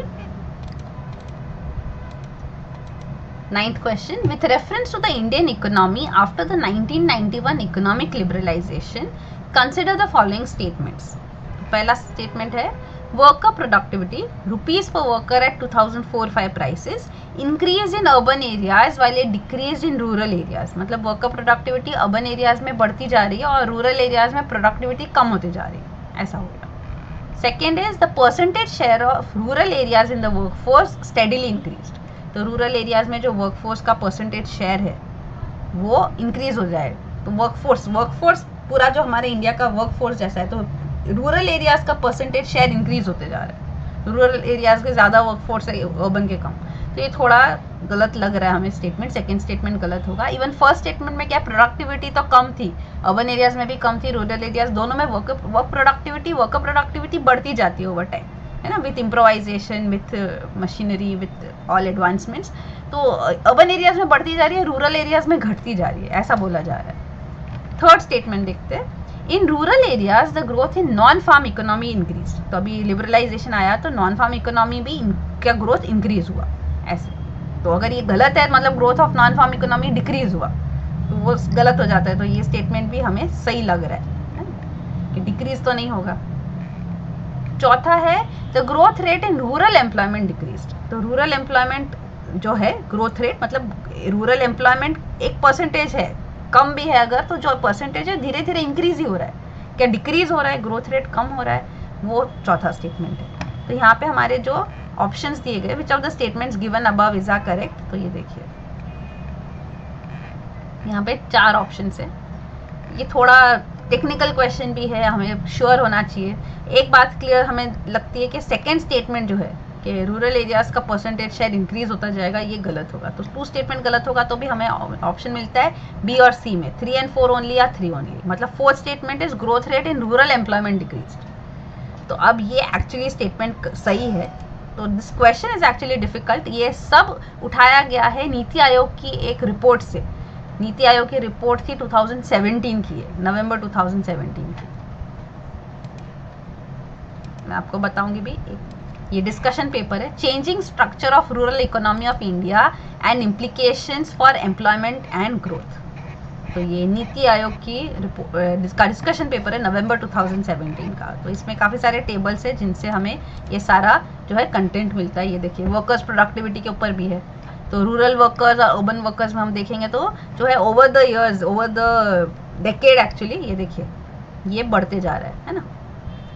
Ninth question, with reference to the Indian economy after the 1991 economic liberalization, consider the following statements. पहला statement है worker productivity rupees per worker at 2004-5 prices increase in urban areas while it decreased in rural areas मतलब worker productivity urban areas में बढ़ती जा रही है और rural areas में productivity कम होती जा रही है ऐसा होगा second is the percentage share of rural areas in the workforce steadily increased तो रूरल एरियाज़ में जो वर्कफोर्स का परसेंटेज शेयर है, वो इंक्रीज हो जाए। तो वर्कफोर्स वर्कफोर्स पूरा जो हमारे इंडिया का वर्कफोर्स जैसा है तो रूरल एरियाज़ का परसेंटेज शेयर इंक्रीज होते जा रहा है। रूरल एरियाज़ के ज़्यादा वर्कफोर्स है अर्बन के कम। तो ये थोड़ा गलत लग रहा है हमें स्टेटमेंट सेकंड स्टेटमेंट गलत होगा। इवन फ़र्स्ट स्टेटमेंट में क्या प्रोडक्टिविटी तो कम थी अर्बन एरियाज़ में भी कम थी रूरल एरियाज़ दोनों में work work productivity work productivity बढ़ती जाती है ओवर टाइम है ना with improvisation with machinery with all advancements तो अर्बन एरियाज़ में बढ़ती जा रही है रूरल एरियाज़ में घटती जा रही है, ऐसा बोला जा रहा है। थर्ड स्टेटमेंट देखते हैं। In rural areas the growth in non farm economy increase तो अभी लिबरलाइजेशन आया तो नॉन फार्म इकोनॉमी भी का ग्रोथ इंक्रीज हुआ? ऐसे। तो अगर ये गलत है मतलब growth of non farm economy decrease हुआ तो वो गलत हो जाता है। तो ये स्टेटमेंट भी हमें सही लग रहा है कि डिक्रीज तो नहीं होगा। चौथा है the growth rate in rural employment decrease तो रूरल एम्प्लॉयमेंट जो है ग्रोथ रेट मतलब रूरल एम्प्लॉयमेंट एक परसेंटेज है, कम भी है अगर तो जो परसेंटेज है धीरे धीरे इंक्रीज ही हो रहा है। क्या डिक्रीज हो रहा है ग्रोथ रेट कम हो रहा है, वो चौथा स्टेटमेंट है। तो यहाँ पे हमारे जो ऑप्शंस दिए गए which of the statements given above is are correct तो ये देखिए। यहाँ पे चार ऑप्शन है। ये थोड़ा टेक्निकल क्वेश्चन भी है, हमें श्योर होना चाहिए। एक बात क्लियर हमें लगती है कि सेकेंड स्टेटमेंट जो है, कि रूरल एरियाज़ का परसेंटेज शायद इंक्रीज होता जाएगा, ये गलत होगा। तो टू स्टेटमेंट गलत होगा तो भी हमें ऑप्शन मिलता है बी और सी में। थ्री एंड फोर ओनली या थ्री ओनली मतलब fourth statement is growth rate in rural employment decrease तो अब ये एक्चुअली स्टेटमेंट सही है। तो this question is actually difficult ये सब उठाया गया है नीति आयोग की एक रिपोर्ट से। नीति आयोग की रिपोर्ट थी 2017 की है, नवंबर 2017 की। मैं आपको बताऊँगी भी, एक, ये डिस्कशन पेपर है changing structure of rural economy of India and implications for employment and growth तो ये नीति आयोग की इसका डिस्कशन पेपर है नवंबर 2017 का। तो इसमें काफ़ी सारे टेबल्स है जिनसे हमें ये सारा जो है कंटेंट मिलता है। ये देखिए वर्कर्स प्रोडक्टिविटी के ऊपर भी है। तो रूरल वर्कर्स और अर्बन वर्कर्स में हम देखेंगे तो जो है over the years over the decade actually ये देखिए, ये बढ़ते जा रहा है है ना?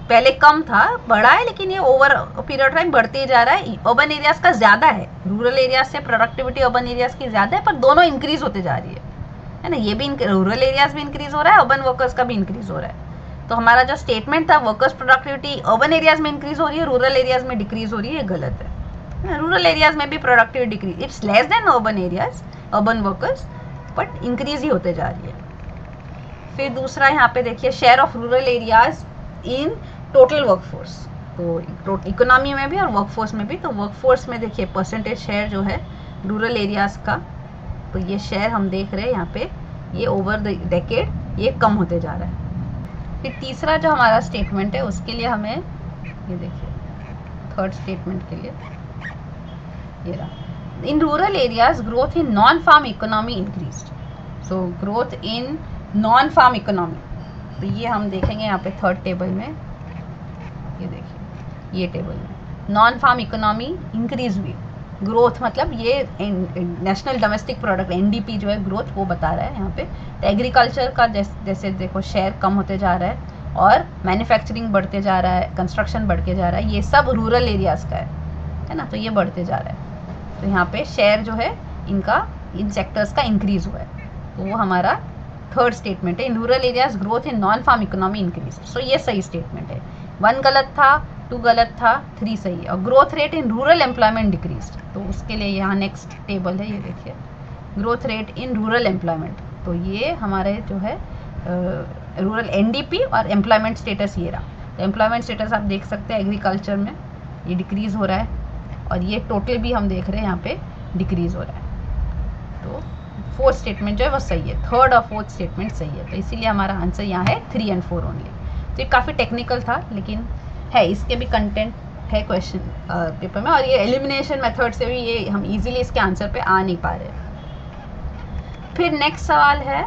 पहले कम था, बढ़ा है, लेकिन ये ओवर पीरियड टाइम बढ़ते ही जा रहा है। अर्बन एरियाज़ का ज़्यादा है रूरल एरियाज़ से प्रोडक्टिविटी अर्बन एरियाज़ की ज़्यादा है, पर दोनों इंक्रीज होते जा रही है है ना? ये भी रूरल एरियाज़ भी इंक्रीज हो रहा है अर्बन वर्कर्स का भी इंक्रीज हो रहा है। तो हमारा जो स्टेटमेंट था वर्कर्स प्रोडक्टिविटी अर्बन एरियाज़ में इंक्रीज हो रही है रूरल एरियाज़ में डिक्रीज हो रही है गलत है। रूरल एरियाज़ में भी productive decrease it's less than urban areas urban workers but increase ही होते जा रही है। फिर दूसरा यहाँ पे देखिए share of rural areas in total workforce तो इकोनॉमी में भी और वर्कफोर्स में भी तो वर्कफोर्स में देखिए परसेंटेज शेयर जो है रूरल एरियाज़ का तो ये शेयर हम देख रहे हैं यहाँ पे, ये ओवर द डेकेड ये कम होते जा रहा है। फिर तीसरा जो हमारा स्टेटमेंट है, उसके लिए हमें, ये देखिए थर्ड स्टेटमेंट के लिए। Rural areas growth in non farm economy increase so growth in non farm economy तो ये हम देखेंगे यहाँ पे थर्ड टेबल में। ये देखिए, ये टेबल में। नॉन फार्म इकोनॉमी इंक्रीज हुई। ग्रोथ मतलब ये नेशनल डोमेस्टिक प्रोडक्ट एनडीपी जो है ग्रोथ वो बता रहा है यहाँ पे। तो एग्रीकल्चर का जैसे जैसे देखो शेयर कम होते जा रहा है और मैन्युफैक्चरिंग बढ़ते जा रहा है कंस्ट्रक्शन बढ़ के जा रहा है। ये सब रूरल एरियाज़ का है। है ना? तो ये बढ़ते जा रहा है। तो यहाँ पे शेयर जो है, इनका इन सेक्टर्स का इंक्रीज हुआ है। तो वो हमारा थर्ड स्टेटमेंट है। In rural areas growth in non farm economy increase so ये सही स्टेटमेंट है। वन गलत था टू गलत था थ्री सही और growth rate in rural employment decrease तो उसके लिए यहाँ नेक्स्ट टेबल है, ये देखिए। Growth rate in rural employment तो ये हमारे जो है रूरल एनडीपी और एम्प्लॉयमेंट स्टेटस ये रहा। तो एम्प्लॉयमेंट स्टेटस आप देख सकते हैं एग्रीकल्चर में। ये डिक्रीज हो रहा है। और ये टोटल भी हम देख रहे हैं यहाँ पे डिक्रीज हो रहा है। तो फोर्थ स्टेटमेंट जो है वो सही है। थर्ड और फोर्थ स्टेटमेंट सही है। तो इसीलिए हमारा आंसर यहाँ है थ्री एंड फोर ओनली तो ये काफ़ी टेक्निकल था, लेकिन है, इसके भी कंटेंट है क्वेश्चन पेपर में, और ये एलिमिनेशन मेथड से भी ये हम इजीली इसके आंसर पे आ नहीं पा रहे। फिर नेक्स्ट सवाल है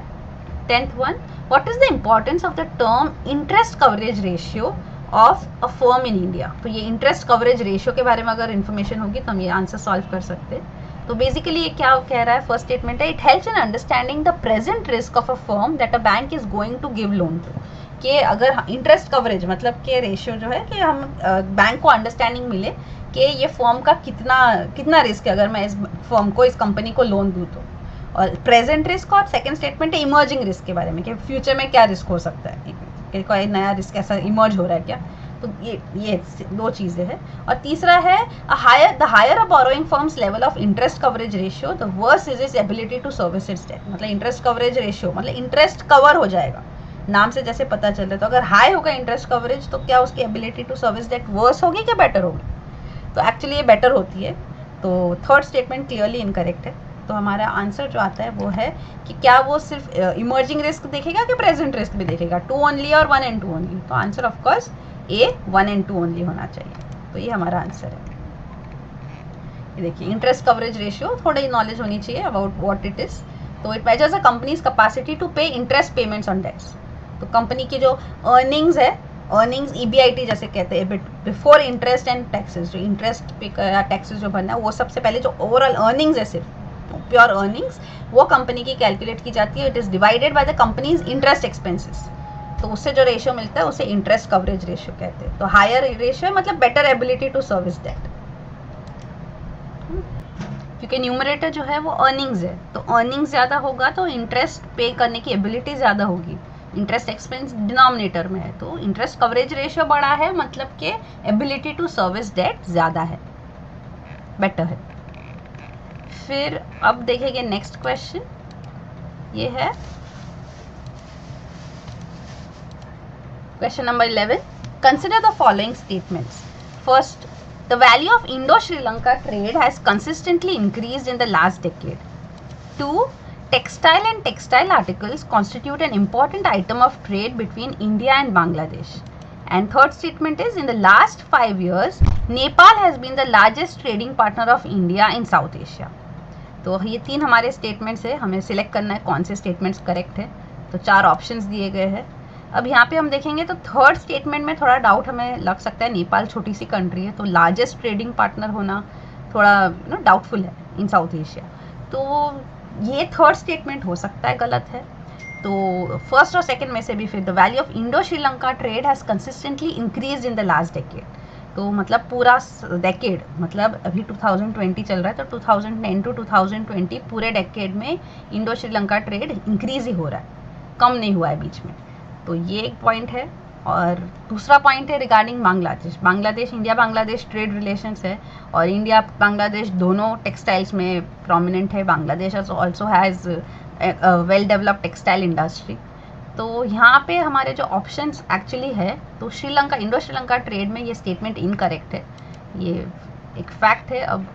tenth one what is the importance of the term interest coverage ratio of a firm in India तो ये इंटरेस्ट कवरेज रेशियो के बारे में अगर इन्फॉर्मेशन होगी तो हम ये आंसर सॉल्व कर सकते हैं। तो बेसिकली ये क्या कह रहा है? फ़र्स्ट स्टेटमेंट है it helps in understanding the present risk of a firm that a bank is going to give loan to कि अगर इंटरेस्ट कवरेज मतलब कि रेशियो जो है कि हम बैंक को अंडरस्टैंडिंग मिले कि ये फॉर्म का कितना कितना रिस्क है अगर मैं इस फॉर्म को, इस कंपनी को लोन दूँ तो। और प्रेजेंट रिस्क और सेकंड स्टेटमेंट है इमर्जिंग रिस्क के बारे में कि फ्यूचर में क्या रिस्क हो सकता है। कोई नया रिस्क ऐसा इमर्ज हो रहा है क्या? तो ये ये दो चीज़ें हैं। और तीसरा है higher the higher a borrowing firm's level of interest coverage ratio the worse is is ability to service its debt मतलब इंटरेस्ट कवरेज रेशियो मतलब इंटरेस्ट कवर हो जाएगा। नाम से जैसे पता चल रहा है तो अगर हाई होगा इंटरेस्ट कवरेज तो क्या उसकी ability to service debt worse होगी क्या बेटर होगी? तो एक्चुअली ये बेटर होती है। तो थर्ड स्टेटमेंट क्लियरली इनकरेक्ट है। तो हमारा आंसर जो आता है वो है कि क्या वो सिर्फ़ इमर्जिंग रिस्क देखेगा कि प्रेजेंट रिस्क भी देखेगा? टू ओनली और वन एंड टू ओनली तो answer of course A one and two only होना चाहिए। तो ये हमारा आंसर है। ये देखिए इंटरेस्ट कवरेज रेशियो थोड़ी नॉलेज होनी चाहिए अबाउट वॉट इट इज़ तो it measures a company's capacity to pay interest payments on debts तो कंपनी की जो अर्निंग्स है अर्निंग्स ईबीआईटी जैसे कहते हैं बिफोर इंटरेस्ट एंड टैक्सेस जो इंटरेस्ट पे टैक्सेस जो बनना है, वो सबसे पहले जो ओवरऑल अर्निंग्स है सिर्फ़ प्योर अर्निंग्स वो कंपनी की कैलकुलेट की जाती है it is divided by the company's interest expenses तो उससे जो रेशियो मिलता है, उसे इंटरेस्ट कवरेज रेशियो कहते हैं। तो हायर रेशियो मतलब better ability to service debt क्योंकि न्यूमरेटर जो है, वो अर्निंग्स है। तो अर्निंग्स ज़्यादा होगा तो इंटरेस्ट पे करने की एबिलिटी ज़्यादा होगी। इंटरेस्ट एक्सपेंस डिनोमिनेटर में है। तो इंटरेस्ट कवरेज रेशियो बड़ा है मतलब कि एबिलिटी टू सर्विस डेट ज़्यादा है। बेटर है। फिर अब देखेंगे नेक्स्ट क्वेश्चन ये है question number eleven consider the following statements first the value of Indo Sri Lanka trade has consistently increase in the last decade two textile and textile articles constitute an important item of trade between India and Bangladesh. And third statement is in the last five years, Nepal has been the largest trading partner of India in South Asia. तो ये तीन हमारे statements है। हमें select करना है कौन से स्टेटमेंट्स करेक्ट है। तो चार ऑप्शंस दिए गए हैं। अब यहाँ पे हम देखेंगे तो थर्ड स्टेटमेंट में थोड़ा डाउट हमें लग सकता है। नेपाल छोटी सी कंट्री है तो लार्जेस्ट ट्रेडिंग पार्टनर होना थोड़ा नो डाउटफुल है इन साउथ एशिया तो ये थर्ड स्टेटमेंट हो सकता है, गलत है। तो फ़र्स्ट और सेकंड में से भी फिर the value of Indo Sri Lanka trade has consistently increase in the last decade तो मतलब पूरा डेकेड मतलब अभी 2020 चल रहा है तो 2010 टू 2020 पूरे डेकेड में इंडो श्रीलंका ट्रेड इंक्रीज ही हो रहा है। कम नहीं हुआ है बीच में। तो ये एक पॉइंट है। और दूसरा पॉइंट है regarding Bangladesh. Bangladesh India Bangladesh trade relations है और इंडिया बांग्लादेश दोनों टेक्सटाइल्स में प्रोमिनेंट है। Bangladesh also has well developed textile industry तो यहाँ पे हमारे जो ऑप्शंस एक्चुअली है तो श्रीलंका इंडो श्रीलंका ट्रेड में ये स्टेटमेंट इनकरेक्ट है। ये एक फैक्ट है, अब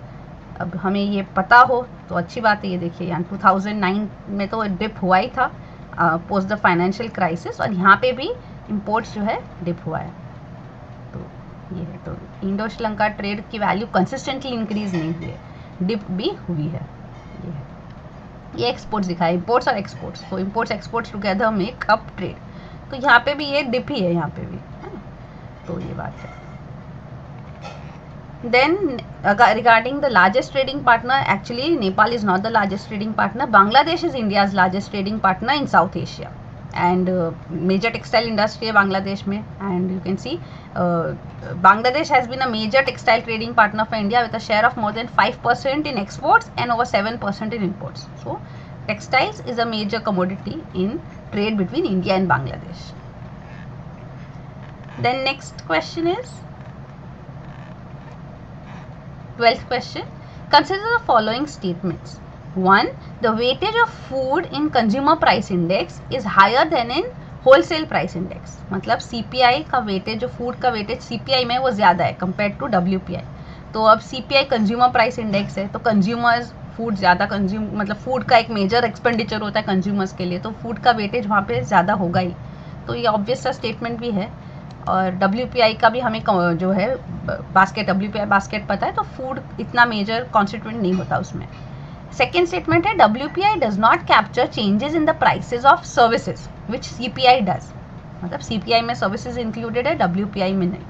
अब हमें ये पता हो तो अच्छी बात है, ये देखिए यहाँ 2009 में तो डिप हुआ ही था पोस्ट द फाइनेंशियल क्राइसिस और यहाँ पे भी इम्पोर्ट्स जो है डिप हुआ है। तो ये है तो इंडो श्रीलंका ट्रेड की वैल्यू कंसिस्टेंटली इंक्रीज नहीं हुई है डिप भी हुई है है। ये एक्सपोर्ट्स दिखा इम्पोर्ट्स और एक्सपोर्ट्स तो imports exports together make up trade तो यहाँ पे भी ये डिप ही है, यहाँ पे भी तो ये बात है. Then regarding the largest trading partner actually Nepal is not the largest trading partner Bangladesh is India largest trading partner in South Asia and uh, major textile industry bangladesh and you can see uh, bangladesh has been a major textile trading partner for india with a share of more than 5% in exports and over 7% in imports so textiles is a major commodity in trade between india and bangladesh then next question is 12th question. Consider the following statements. 1. The weightage of food in consumer price index is higher than in wholesale price index मतलब CPI का weightage जो food का weightage CPI में वो ज़्यादा है compare to WPI तो अब सीपीआई कंज्यूमर प्राइस इंडेक्स है तो कंज्यूमर्स फ़ूड ज़्यादा कंज्यूम मतलब फ़ूड का एक मेजर एक्सपेंडिचर होता है कंज्यूमर्स के लिए तो फ़ूड का वेटेज वहाँ पे ज़्यादा होगा ही। तो ये ऑब्वियस सा स्टेटमेंट भी है। और डब्ल्यूपीआई का भी हमें जो है बास्केट डब्ल्यूपीआई बास्केट पता है तो फ़ूड इतना मेजर कॉन्स्टिट्यूंट नहीं होता उसमें। सेकेंड स्टेटमेंट है W P I does not capture changes in the prices of services which C P I does मतलब आई में सर्विसेज़ इंक्लूडेड है डब्ल्यू पी आई में नहीं.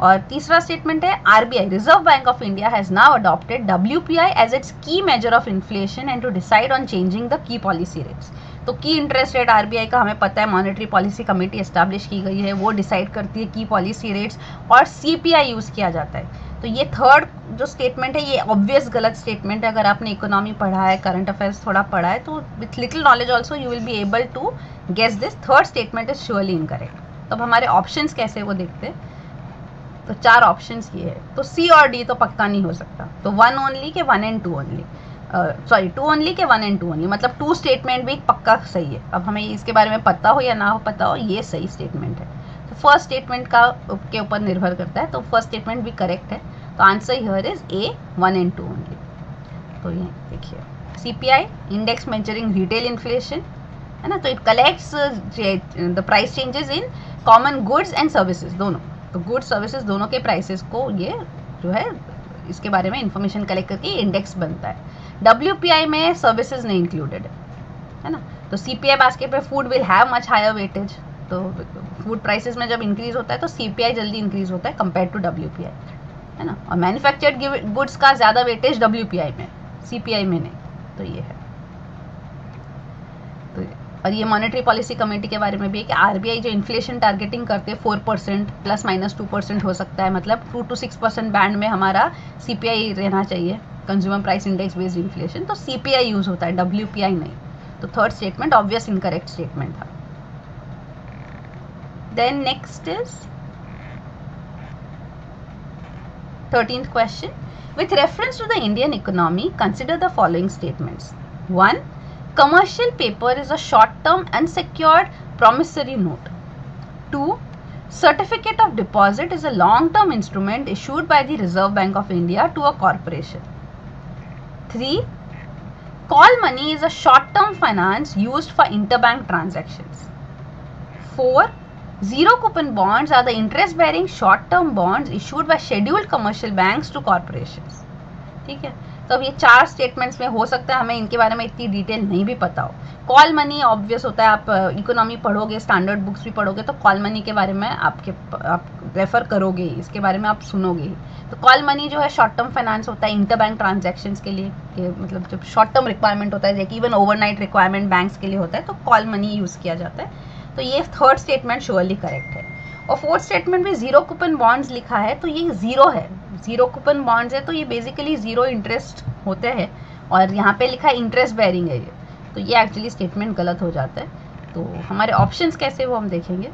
और तीसरा स्टेटमेंट है RBI reserve bank of India has now adopted W P I as its key measure of inflation and to decide on changing the key policy rates तो key interest rate RBI का हमें पता है monetary policy committee establish की गई है, वो decide करती है की पॉलिसी रेट्स और सीपीआई यूज़ किया जाता है. तो ये थर्ड जो स्टेटमेंट है, ये ऑब्वियस गलत स्टेटमेंट है। अगर आपने इकोनॉमी पढ़ा है करंट अफेयर्स थोड़ा पढ़ा है तो with little knowledge also you will be able to guess this third statement is surely incorrect तो अब हमारे ऑप्शंस कैसे वो देखते तो चार ऑप्शंस ये है। तो सी और डी तो पक्का नहीं हो सकता। तो वन ओनली के one and two only sorry two only के वन एंड टू ओनली मतलब टू स्टेटमेंट भी पक्का सही है। अब हमें इसके बारे में पता हो या ना हो, पता हो, ये सही स्टेटमेंट है। फ़र्स्ट स्टेटमेंट का के ऊपर निर्भर करता है तो फ़र्स्ट स्टेटमेंट भी करेक्ट है। तो answer here is A one and two only तो ये देखिए I index measuring retail inflation है ना? तो it collects the price changes in common goods and services दोनों। तो गुड्स सर्विसेज़ दोनों के प्राइसेस को ये जो है, इसके बारे में इंफॉर्मेशन कलेक्ट करके इंडेक्स बनता है। डब्ल्यूपीआई में सर्विसेज़ नहीं इंक्लूडेड है। ना? तो सी पी आई बास्केट पे food will have much higher weightage तो फ़ूड प्राइसेस में जब इंक्रीज होता है तो सी पी आई जल्दी इंक्रीज होता है compare to W P I है ना? और मैन्युफैक्चर्ड गुड्स का ज़्यादा वेटेज डब्ल्यू पी आई में सी पी आई में नहीं तो ये है। तो और ये मॉनेटरी पॉलिसी कमेटी के बारे में भी है कि आरबीआई जो इन्फ्लेशन टारगेटिंग करते हैं four percent plus minus two percent हो सकता है मतलब two to six percent band में हमारा सीपीआई रहना चाहिए consumer price index based inflation तो सीपीआई यूज़ होता है डब्ल्यूपीआई नहीं। तो third statement obvious incorrect statement था। Then next is 13th question. With reference to the Indian economy, consider the following statements. 1. Commercial paper is a short-term unsecured promissory note. 2. Certificate of deposit is a long-term instrument issued by the Reserve Bank of India to a corporation. 3. Call money is a short-term finance used for interbank transactions. 4. Zero coupon bonds are the interest bearing short term bonds issued by scheduled commercial banks to corporations. ठीक है? तो अब ये चार statements में हो सकता है, हमें इनके बारे में इतनी डिटेल नहीं भी पता हो। कॉल मनी ऑब्वियस होता है, आप इकोनॉमी पढ़ोगे स्टैंडर्ड बुक्स भी पढ़ोगे तो कॉल मनी के बारे में आपके, आप रेफर करोगे इसके बारे में आप सुनोगे तो कॉल मनी जो है शॉर्ट टर्म फाइनेंस होता है इंटर बैंक ट्रांजेक्शन के लिए कि मतलब जब शॉर्ट टर्म रिक्वायरमेंट होता है इवन ओवरनाइट रिक्वायरमेंट बैंक्स के लिए होता है तो कॉल मनी यूज़ किया जाता है। तो ये थर्ड स्टेटमेंट श्योरली करेक्ट है। और फोर्थ स्टेटमेंट में ज़ीरो कूपन बॉन्ड्स लिखा है तो ये ज़ीरो है। ज़ीरो कूपन बॉन्ड्स है तो ये बेसिकली ज़ीरो इंटरेस्ट होते हैं। और यहाँ पे लिखा है इंटरेस्ट बेरिंग है ये। तो ये एक्चुअली स्टेटमेंट गलत हो जाता है। तो हमारे ऑप्शंस कैसे वो हम देखेंगे।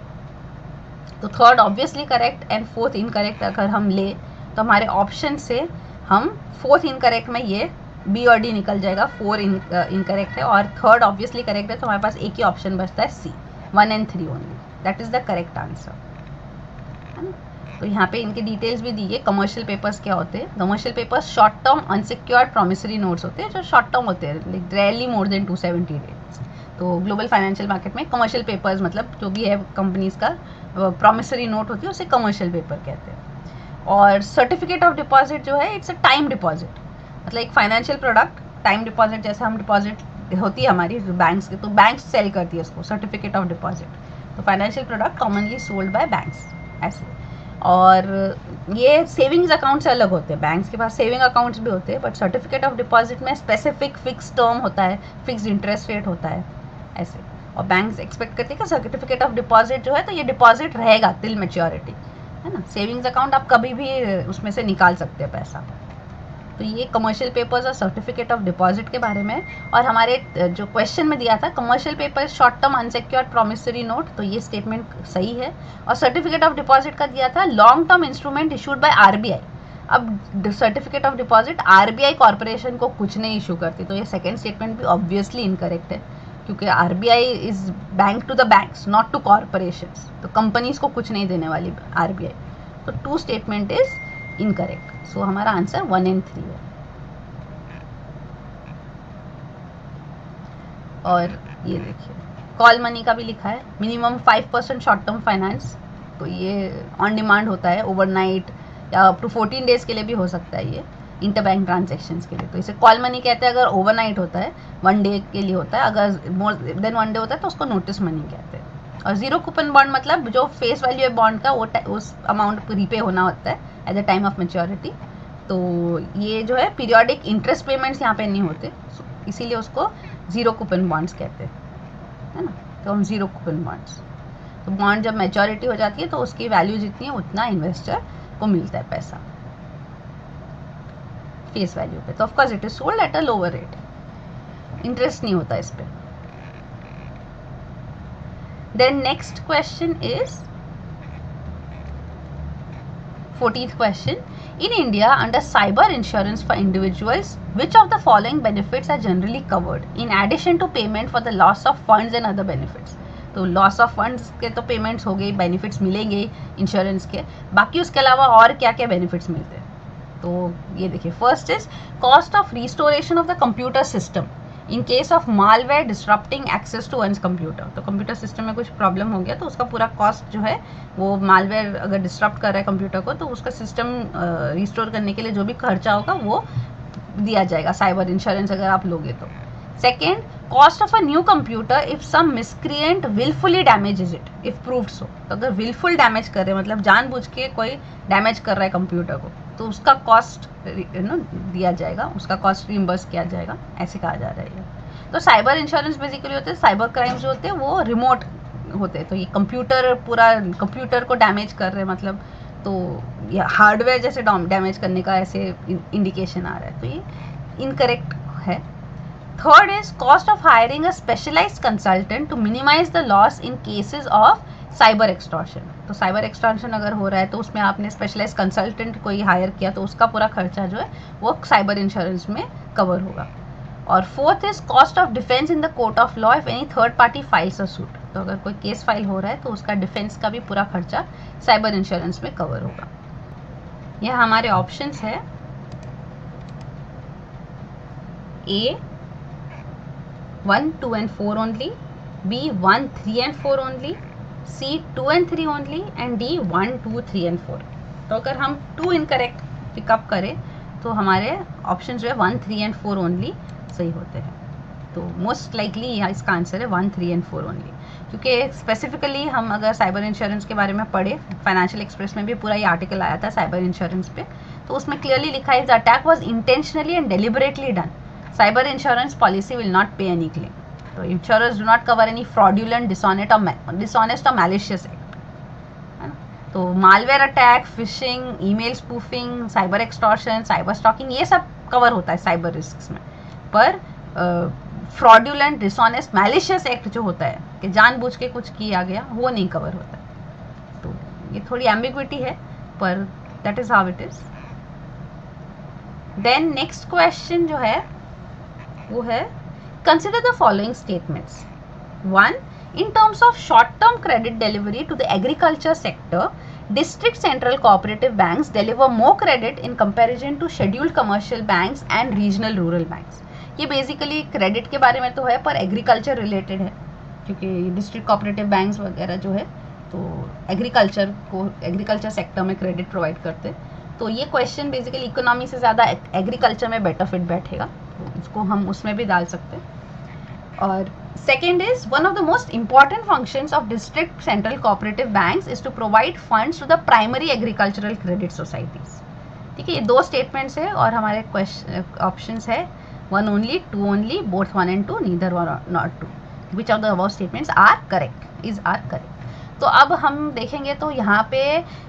तो third obviously correct and fourth incorrect अगर हम ले तो हमारे ऑप्शन से हम फोर्थ इनकरेक्ट में ये बी और डी निकल जाएगा। फोर इनकरेक्ट है और थर्ड ऑब्वियसली करेक्ट है तो हमारे पास एक ही ऑप्शन बचता है C one and three only that is the correct answer है ना? तो यहाँ पे इनके डिटेल्स भी दी है कमर्शियल पेपर्स क्या होते हैं? Commercial papers short term unsecured promissory notes होते हैं, जो शॉर्ट टर्म होते हैं like rarely more than two seventy days तो ग्लोबल फाइनेंशियल मार्केट में कमर्शियल पेपर्स मतलब जो भी है कंपनीज़ का प्रोमिसरी नोट होती है, उसे कमर्शियल पेपर कहते हैं. और सर्टिफिकेट ऑफ़ डिपॉजिट जो है इट्स अ टाइम डिपॉजिट मतलब एक फाइनेंशियल प्रोडक्ट टाइम डिपॉजिट जैसे हम डिपॉजिट होती है हमारी बैंक्स की तो बैंक सेल करती है उसको सर्टिफिकेट ऑफ़ डिपॉजिट तो financial product commonly sold by banks ऐसे। और ये सेविंग्स अकाउंट से अलग होते हैं। बैंक्स के पास सेविंग अकाउंट्स भी होते हैं बट सर्टिफिकेट ऑफ़ डिपॉजिट में स्पेसिफिक फिक्स टर्म होता है फिक्स इंटरेस्ट रेट होता है, ऐसे। और बैंक्स एक्सपेक्ट करते हैं कि सर्टिफिकेट ऑफ़ डिपॉजिट जो है तो ये डिपॉजिट रहेगा टिल मेच्योरिटी है ना। सेविंग्स अकाउंट आप कभी भी उसमें से निकाल सकते हैं पैसा। तो ये कमर्शियल पेपर्स और सर्टिफिकेट ऑफ़ डिपॉजिट के बारे में और हमारे जो क्वेश्चन में दिया था commercial paper short term unsecured promissory note तो ये स्टेटमेंट सही है। और सर्टिफिकेट ऑफ़ डिपॉजिट का दिया था long term instrument issued by RBI अब certificate of deposit RBI corporation को कुछ नहीं इशू करती तो ये सेकेंड स्टेटमेंट भी ऑब्वियसली इनकरेक्ट है। क्योंकि R B I is bank to the banks not to corporation तो कंपनीज़ को कुछ नहीं देने वाली आर बी आई तो two statement is incorrect so हमारा आंसर वन एंड थ्री है. और ये देखिए कॉल मनी का भी लिखा है. Minimum five percent short term finance तो ये ऑन डिमांड होता है ओवरनाइट या अप टू फोर्टीन डेज़ के लिए भी हो सकता है ये इंटर बैंक ट्रांजेक्शन के लिए. तो इसे कॉल मनी कहते हैं, अगर ओवरनाइट होता है वन डे के लिए होता है, अगर मोर देन वन डे होता है तो उसको नोटिस मनी कहते हैं. और ज़ीरो कूपन बॉन्ड मतलब जो फेस वैल्यू है बॉन्ड का, वो उस अमाउंट रिपे होना होता है. At the time of maturity तो ये जो है पीरियोडिक इंटरेस्ट पेमेंट्स यहाँ पे नहीं होते। इसीलिए उसको ज़ीरो कूपन बॉन्ड्स कहते हैं। है ना? तो हम ज़ीरो कूपन बॉन्ड्स तो बॉन्ड जब मेच्योरिटी हो जाती है तो उसकी वैल्यू जितनी है, उतना इन्वेस्टर को मिलता है पैसा। फेस वैल्यू पे। तो of course it is sold at a lower rate interest नहीं होता इस पर then next question is 14th question. In India, under cyber insurance for individuals, which of the following benefits are generally covered in addition to payment for the loss of funds and other benefits? तो loss of funds के तो payments हो गए benefits मिलेंगे insurance के बाकी उसके अलावा और क्या क्या बेनिफिट्स मिलते हैं तो ये देखिए first is cost of restoration of the computer system in case of malware disrupting access to one's computer तो कंप्यूटर सिस्टम में कुछ प्रॉब्लम हो गया तो उसका पूरा कॉस्ट जो है, वो मालवेयर अगर डिस्ट्रप्ट कर रहा है कंप्यूटर को तो उसका सिस्टम रिस्टोर करने के लिए जो भी खर्चा होगा, वो दिया जाएगा साइबर इंश्योरेंस अगर आप लोगे तो। Second cost of a new computer if some miscreant wilfully damage it if proved so तो अगर विलफुल डैमेज कर रहे मतलब जानबूझ के कोई डैमेज कर रहा है कंप्यूटर को तो उसका कॉस्ट नो दिया जाएगा, उसका कॉस्ट रिम्बर्स किया जाएगा, ऐसे कहा जा रहा है तो साइबर इंश्योरेंस बेसिकली होते हैं साइबर क्राइम्स जो होते हैं, वो रिमोट होते हैं। तो ये कंप्यूटर पूरा कंप्यूटर को डैमेज कर रहे हैं मतलब तो ये हार्डवेयर जैसे डैमेज करने का ऐसे इंडिकेशन आ रहा है। तो ये इनकरेक्ट है। Third is cost of hiring a specialised consultant to minimise the loss in cases of cyber extortion तो साइबर एक्सटॉर्शन अगर हो रहा है तो उसमें आपने स्पेशलाइज कंसल्टेंट कोई हायर किया तो उसका पूरा खर्चा जो है, वो साइबर इंश्योरेंस में कवर होगा। और fourth is cost of defence in the court of law if any third party files a suit तो अगर कोई केस फ़ाइल हो रहा है तो उसका डिफेंस का भी पूरा खर्चा साइबर इंश्योरेंस में कवर होगा। यह हमारे ऑप्शंस है। A one two and four only B one three and four only C two and three only and D one two three and four तो अगर हम टू इनकरेक्ट पिकअप करें तो हमारे ऑप्शन जो है one three and four only सही होते हैं। तो मोस्ट लाइकली यहाँ इसका आंसर है one three and four only क्योंकि स्पेसिफिकली हम अगर साइबर इंश्योरेंस के बारे में पढ़े फाइनेंशियल एक्सप्रेस में भी पूरा ये आर्टिकल आया था साइबर इंश्योरेंस पे तो उसमें क्लियरली लिखा है attack was intentionally and deliberately done policy will not pay any claim तो insurance do not cover any fraudulent dishonest और डिसऑनेस्ट और मैलिशियस एक्ट है ना तो malware attack phishing email spoofing cyber extortion cyber stalking ये सब cover होता है साइबर रिस्क में. पर फ्रॉड्यूलेंट डिसऑनेस्ट मैलिशियस एक्ट जो होता है, कि जानबूझ के कुछ किया गया, वो नहीं कवर होता है. तो ये थोड़ी एम्बिग्विटी है, पर that is how it is then next question जो है वो है consider the following statements one in terms of short term credit delivery to the agriculture sector district central cooperative bank deliver more credit in comparison to scheduled commercial banks and regional rural banks ये basically credit के बारे में तो है, पर agriculture related है, क्योंकि district cooperative banks वगैरह जो है तो एग्रीकल्चर को एग्रीकल्चर सेक्टर में क्रेडिट प्रोवाइड करते हैं। तो ये क्वेश्चन बेसिकली इकोनॉमी से ज़्यादा एग्रीकल्चर में बेटर फिट बैठेगा। इसको हम उसमें भी डाल सकते हैं। और second is one of the most important functions of district central cooperative banks is to provide funds to the primary agricultural credit societies ठीक है, ये दो स्टेटमेंट्स है और हमारे क्वेश्चन ऑप्शंस है। One only two only both one and two neither one not two which of the the above are correct is are correct? तो अब हम देखेंगे तो यहाँ पे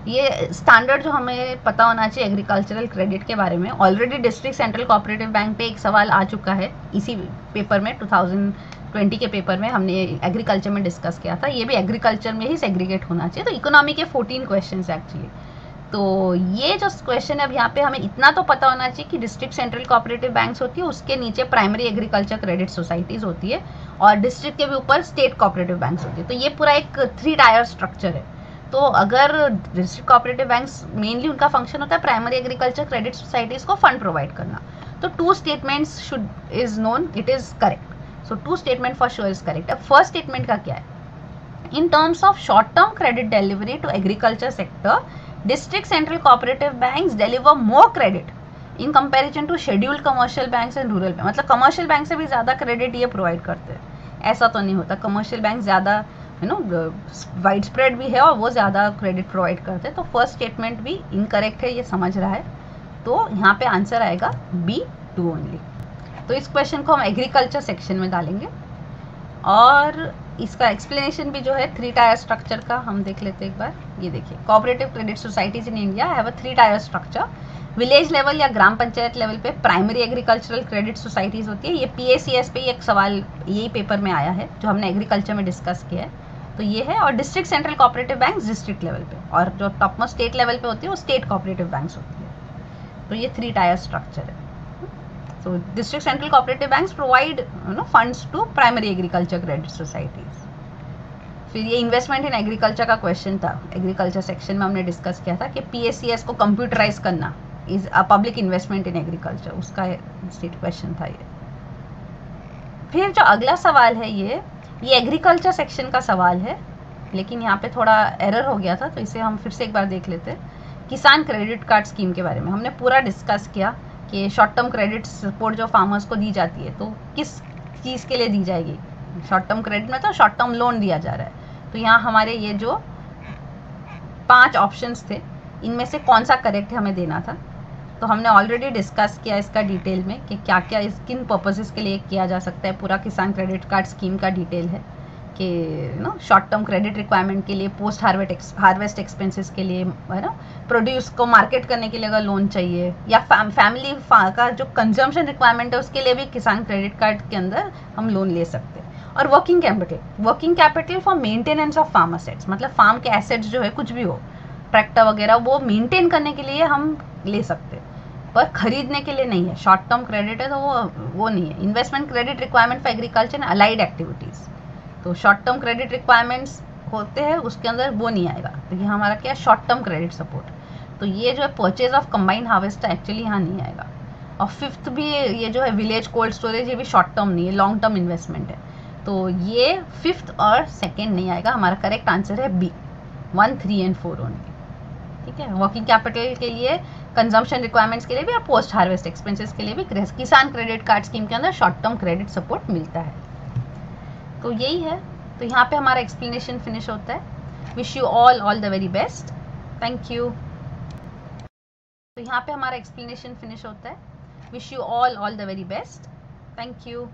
ये स्टैंडर्ड जो हमें पता होना चाहिए एग्रीकल्चरल क्रेडिट के बारे में already district central cooperative bank पे एक सवाल आ चुका है। इसी पेपर में 2020 के पेपर में हमने एग्रीकल्चर में डिस्कस किया था। ये भी एग्रीकल्चर में ही सेग्रीगेट होना चाहिए। तो इकोनॉमी के 14 क्वेश्चन एक्चुअली तो ये जो क्वेश्चन है। अब यहाँ पे हमें इतना तो पता होना चाहिए कि डिस्ट्रिक्ट सेंट्रल कोऑपरेटिव बैंक्स होती है, उसके नीचे प्राइमरी एग्रीकल्चर क्रेडिट सोसाइटीज होती है और डिस्ट्रिक्ट के भी ऊपर स्टेट कोऑपरेटिव बैंक्स होती है। तो ये पूरा एक थ्री टायर स्ट्रक्चर है। तो अगर डिस्ट्रिक्ट कोऑपरेटिव बैंक्स मेनली उनका फ़ंक्शन होता है प्राइमरी एग्रीकल्चर क्रेडिट सोसाइटीज को फंड प्रोवाइड करना। तो two statements should is known it is correct so two statement for sure is correct अब फ़र्स्ट स्टेटमेंट का क्या है? In terms of short term credit delivery to agriculture sector district central cooperative banks deliver more credit in comparison to scheduled commercial bank and rural bank मतलब commercial bank से भी ज़्यादा credit ये provide करते हैं। ऐसा तो नहीं होता। कमर्शियल बैंक ज़्यादा यू नो वाइड स्प्रेड भी है और वो ज़्यादा क्रेडिट प्रोवाइड करते हैं। तो फ़र्स्ट स्टेटमेंट भी इनकरेक्ट है, ये समझ रहा है। तो यहाँ पे आंसर आएगा बी टू ओनली तो इस क्वेश्चन को हम एग्रीकल्चर सेक्शन में डालेंगे। और इसका एक्सप्लेनेशन भी जो है थ्री टायर स्ट्रक्चर का, हम देख लेते हैं एक बार। ये देखिए cooperative credit societies in India have a three tier structure village level या ग्राम पंचायत लेवल पे प्राइमरी एग्रीकल्चरल क्रेडिट सोसाइटीज होती है। ये पी पे एक सवाल यही पेपर में आया है, जो हमने एग्रीकल्चर में डिस्कस किया है। तो ये है, और district central cooperative bank district level पे, और जो टॉप मोस्ट स्टेट लेवल पे होती है, वो स्टेट कोऑपरेटिव बैंक होती है। तो ये थ्री टायर स्ट्रक्चर है। So, district central cooperative banks provide, you know, funds to primary agriculture credit societies. फिर ये इन्वेस्टमेंट इन एग्रीकल्चर का क्वेश्चन था। एग्रीकल्चर सेक्शन में हमने डिस्कस किया था कि पी को कंप्यूटराइज करना is a public investment in agriculture उसका स्टेट क्वेश्चन था ये। फिर जो अगला सवाल है ये ये एग्रीकल्चर सेक्शन का सवाल है, लेकिन यहाँ पे थोड़ा एरर हो गया था तो इसे हम फिर से एक बार देख लेते किसान क्रेडिट कार्ड स्कीम के बारे में हमने पूरा डिस्कस किया। कि शॉर्ट टर्म क्रेडिट सपोर्ट जो फार्मर्स को दी जाती है तो किस चीज़ के लिए दी जाएगी? शॉर्ट टर्म क्रेडिट में तो शॉर्ट टर्म लोन दिया जा रहा है। तो यहाँ हमारे ये जो पाँच ऑप्शंस थे, इनमें से कौन सा करेक्ट हमें देना था? तो हमने ऑलरेडी डिस्कस किया इसका डिटेल में कि क्या क्या इस, किन पर्पसेस के लिए किया जा सकता है? पूरा किसान क्रेडिट कार्ड स्कीम का डिटेल है। कि no short term credit requirement के लिए पोस्ट हार्वेस्ट हार्वेस्ट एक्सपेंसेस के लिए, है ना प्रोड्यूस को मार्केट करने के लिए अगर लोन चाहिए, या फैमिली का जो कंजम्पशन रिक्वायरमेंट है, उसके लिए भी किसान क्रेडिट कार्ड के अंदर हम लोन ले सकते हैं। और working capital working capital for maintenance of farm assets मतलब फार्म के एसेट्स जो है, कुछ भी हो ट्रैक्टर वगैरह, वो मेंटेन करने के लिए हम ले सकते हैं। पर खरीदने के लिए नहीं है शॉर्ट टर्म क्रेडिट है तो वो वो नहीं है। Investment credit requirement for agriculture and allied activities तो शॉर्ट टर्म क्रेडिट रिक्वायरमेंट्स होते हैं, उसके अंदर वो नहीं आएगा। तो ये हमारा क्या है? शॉर्ट टर्म क्रेडिट सपोर्ट तो ये जो है purchase of combined harvest actually यहाँ नहीं आएगा। और फिफ्थ भी ये जो है विलेज कोल्ड स्टोरेज ये भी शॉर्ट टर्म नहीं है लॉन्ग टर्म इन्वेस्टमेंट है। तो ये फिफ्थ और सेकेंड नहीं आएगा। हमारा करेक्ट आंसर है B one three and four only ठीक है? वर्किंग कैपिटल के लिए कंजम्पशन रिक्वायरमेंट्स के लिए भी और पोस्ट हार्वेस्ट एक्सपेंसेस के लिए भी, किसान क्रेडिट कार्ड स्कीम के अंदर शॉर्ट टर्म क्रेडिट सपोर्ट मिलता है। तो यही है। तो यहाँ पे हमारा एक्सप्लेनेशन फिनिश होता है। Wish you all all the very best thank you तो यहाँ पे हमारा एक्सप्लेनेशन फिनिश होता है। Wish you all all the very best thank you